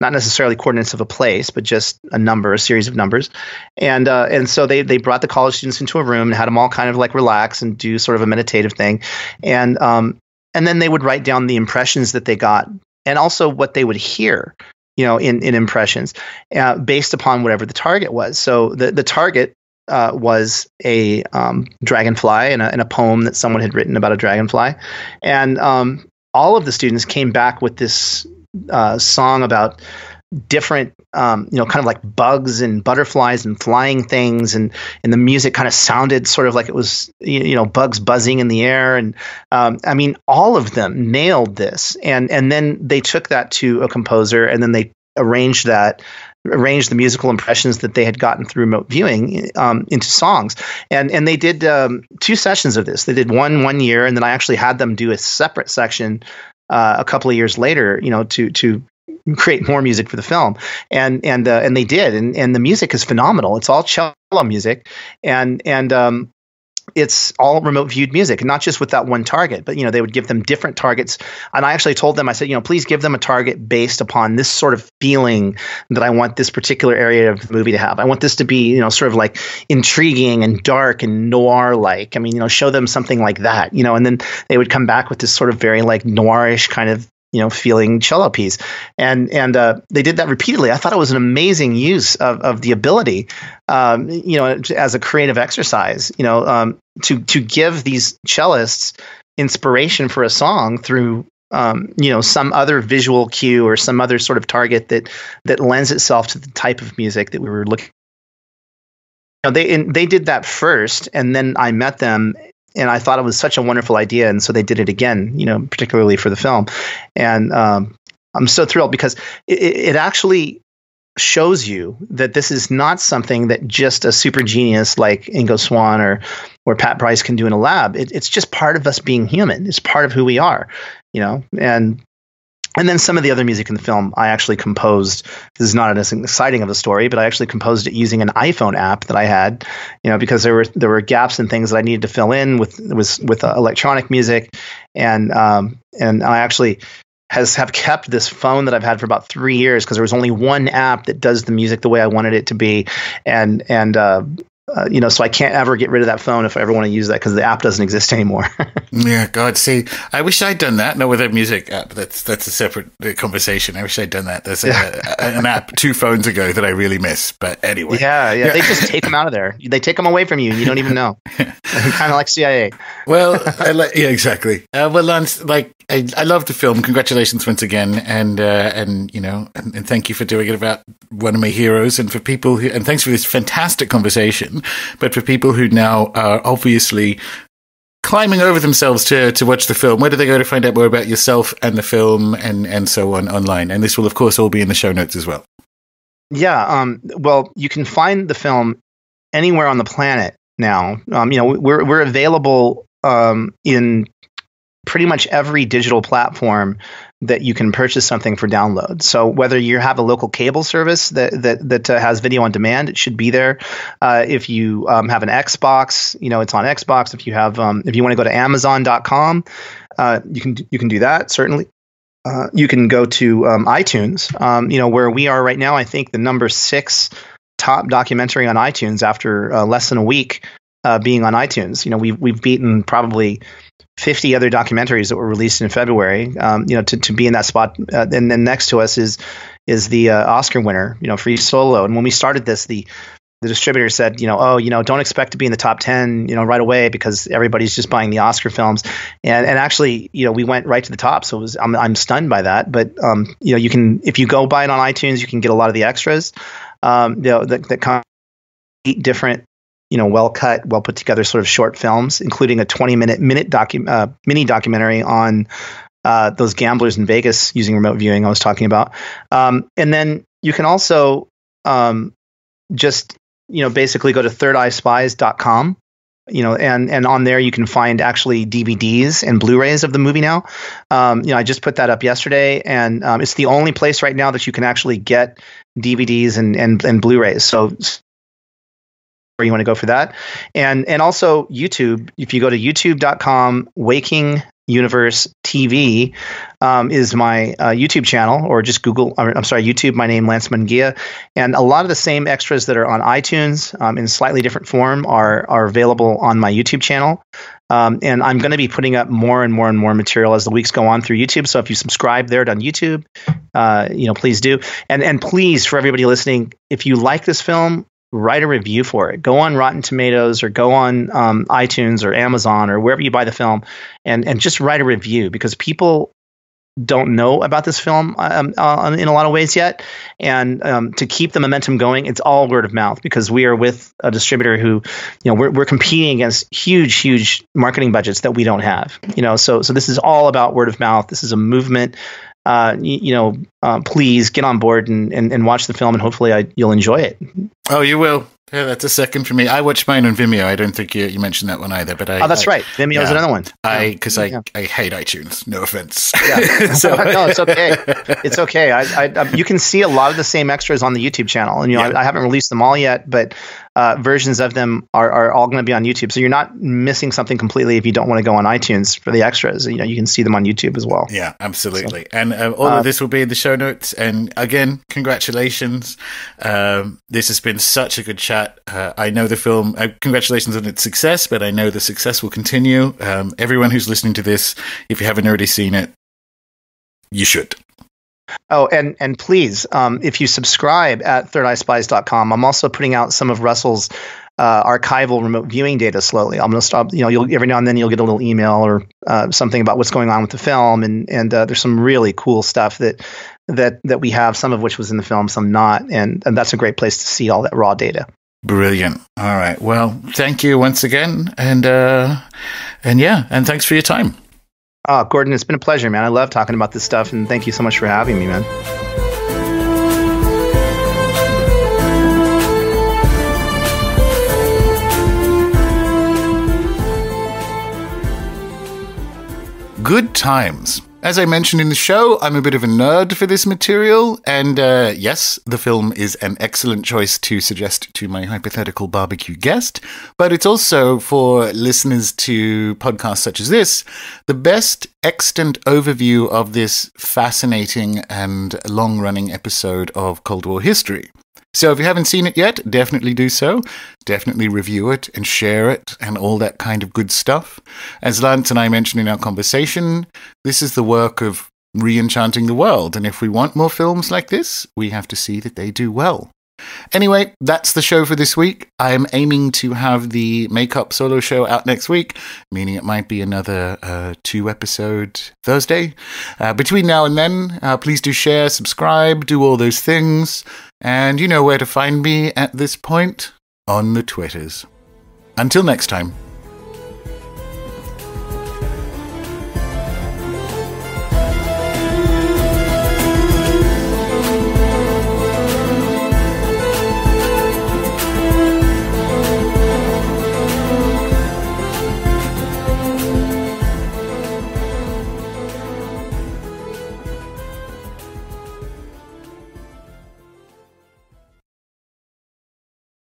not necessarily coordinates of a place, but just a number, a series of numbers. And uh, and so they they brought the college students into a room and had them all kind of like relax and do sort of a meditative thing, and um, and then they would write down the impressions that they got and also what they would hear. You know, in, in impressions, uh, based upon whatever the target was. So the, the target uh, was a um, dragonfly and a, a, poem that someone had written about a dragonfly. And um, all of the students came back with this uh, song about different um, you know kind of like bugs and butterflies and flying things. And and the music kind of sounded sort of like it was you know bugs buzzing in the air. And um, i mean all of them nailed this. And and then they took that to a composer and then they arranged that arranged the musical impressions that they had gotten through remote viewing um, into songs. And and they did um, two sessions of this. They did one one year, and then I actually had them do a separate section uh, a couple of years later. You know, to to create more music for the film and and uh, and they did and and the music is phenomenal it's all cello music and and um it's all remote viewed music, not just with that one target, but you know they would give them different targets. And I actually told them, I said, you know, please give them a target based upon this sort of feeling that I want this particular area of the movie to have. I want this to be, you know, sort of like intriguing and dark and noir like. I mean, you know, show them something like that, you know, and then they would come back with this sort of very like noirish kind of you know, feeling cello piece. And and uh, they did that repeatedly. I thought it was an amazing use of, of the ability, um, you know, as a creative exercise, you know, um, to to give these cellists inspiration for a song through um, you know some other visual cue or some other sort of target that that lends itself to the type of music that we were looking know, they they did that first, and then I met them, and I thought it was such a wonderful idea, and so they did it again. You know, particularly for the film, and um, I'm so thrilled because it, it actually shows you that this is not something that just a super genius like Ingo Swann or or Pat Price can do in a lab. It, it's just part of us being human. It's part of who we are, you know. And and then some of the other music in the film I actually composed. This is not as exciting of a story, but I actually composed it using an iPhone app that I had, you know, because there were there were gaps and things that I needed to fill in with was with uh, electronic music, and um, and I actually has have kept this phone that I've had for about three years because there was only one app that does the music the way I wanted it to be, and and uh, uh, you know, so I can't ever get rid of that phone if I ever want to use that because the app doesn't exist anymore. yeah, God, see, I wish I'd done that. No, with a music app, that's that's a separate uh, conversation. I wish I'd done that. There's yeah. a, an app two phones ago that I really miss. But anyway, yeah, yeah, they just take them out of there. They take them away from you. You don't even know. kind of like CIA. well, I like, yeah, exactly. Uh, well, Lance, like I, I love the film. Congratulations once again, and uh, and you know, and, and, thank you for doing it about one of my heroes, and for people who, and thanks for this fantastic conversation. But for people who now are obviously climbing over themselves to to watch the film, where do they go to find out more about yourself and the film, and and so on online? And this will, of course, all be in the show notes as well. Yeah. Um. Well, you can find the film anywhere on the planet now. Um. You know, we're we're available um in pretty much every digital platform that you can purchase something for download. So whether you have a local cable service that that that uh, has video on demand, it should be there. Uh, if you um, have an Xbox, you know it's on Xbox. If you have um, if you want to go to Amazon.com, uh, you can you can do that certainly. Uh, you can go to um, iTunes, um, you know where we are right now. I think the number six top documentary on iTunes after uh, less than a week uh, being on iTunes. You know we've we've beaten probably 50 other documentaries that were released in February, um, you know, to, to be in that spot. Uh, and then next to us is is the uh, Oscar winner, you know, Free Solo. And when we started this, the the distributor said, you know, oh, you know, don't expect to be in the top 10, you know, right away because everybody's just buying the Oscar films. And and actually, you know, we went right to the top. So it was, I'm, I'm stunned by that. But, um, you know, you can, if you go buy it on iTunes, you can get a lot of the extras, um, you know, that, that come eight different you know, well cut, well put together sort of short films, including a 20 minute minute docu- uh, mini documentary on uh, those gamblers in Vegas using remote viewing I was talking about. Um, and then you can also um, just, you know, basically go to thirdeyespies.com, you know, and, and on there you can find actually DVDs and Blu-rays of the movie now. Um, you know, I just put that up yesterday and um, it's the only place right now that you can actually get DVDs and, and, and Blu-rays. So where you want to go for that. And and also YouTube, if you go to youtube.com waking universe tv um, is my uh, youtube channel or just google i'm sorry youtube my name lance mungia. And a lot of the same extras that are on itunes um, in slightly different form are are available on my youtube channel. Um, and i'm going to be putting up more and more and more material as the weeks go on through youtube. So if you subscribe there on youtube uh, you know please do. And and please for everybody listening if you like this film write a review for it. Go on Rotten Tomatoes or go on um, iTunes or Amazon or wherever you buy the film, and and just write a review because people don't know about this film um, uh, in a lot of ways yet. And um, to keep the momentum going, it's all word of mouth because we are with a distributor who, you know, we're, we're competing against huge, huge marketing budgets that we don't have. You know, so so this is all about word of mouth. This is a movement. Uh, you, you, know, uh, please get on board and, and, and watch the film, and hopefully I, you'll enjoy it. Oh, you will. Yeah, that's a second for me. I watched mine on Vimeo. I don't think you, you mentioned that one either, but I. Oh, that's I, right. Vimeo yeah, is another one. I because I, yeah. I hate iTunes. No offense. Yeah. so no, it's okay. It's okay. I, I, I, you can see a lot of the same extras on the YouTube channel, and you know yeah. I, I, haven't released them all yet, but uh, versions of them are, are all going to be on YouTube. So you're not missing something completely if you don't want to go on iTunes for the extras. You know, you can see them on YouTube as well. Yeah, absolutely. So, and uh, all uh, of this will be in the show notes. And again, congratulations. Um, this has been such a good chat. Uh, I know the film. Uh, congratulations on its success, but I know the success will continue. Um, everyone who's listening to this, if you haven't already seen it, you should. Oh, and and please, um, if you subscribe at thirdeyespies.com, I'm also putting out some of Russell's uh, archival remote viewing data slowly. I'm going to stop. You know, you'll every now and then you'll get a little email or uh, something about what's going on with the film, and and uh, there's some really cool stuff that that that we have. Some of which was in the film, some not, and and that's a great place to see all that raw data. Brilliant. All right. Well, thank you once again, and uh, and yeah, and thanks for your time. Oh, Gordon, it's been a pleasure, man. I love talking about this stuff, and thank you so much for having me, man. Good times. As I mentioned in the show, I'm a bit of a nerd for this material, and uh, yes, the film is an excellent choice to suggest to my hypothetical barbecue guest, but it's also for listeners to podcasts such as this, the best extant overview of this fascinating and long running episode of Cold War history. So if you haven't seen it yet, definitely do so. Definitely review it and share it and all that kind of good stuff. As Lance and I mentioned in our conversation, this is the work of re enchanting the world. And if we want more films like this, we have to see that they do well. Anyway, that's the show for this week. I am aiming to have the makeup solo show out next week, meaning it might be another uh, two episode Thursday. Uh, between now and then, uh, please do share, subscribe, do all those things. And you know where to find me at this point on the Twitters. Until next time.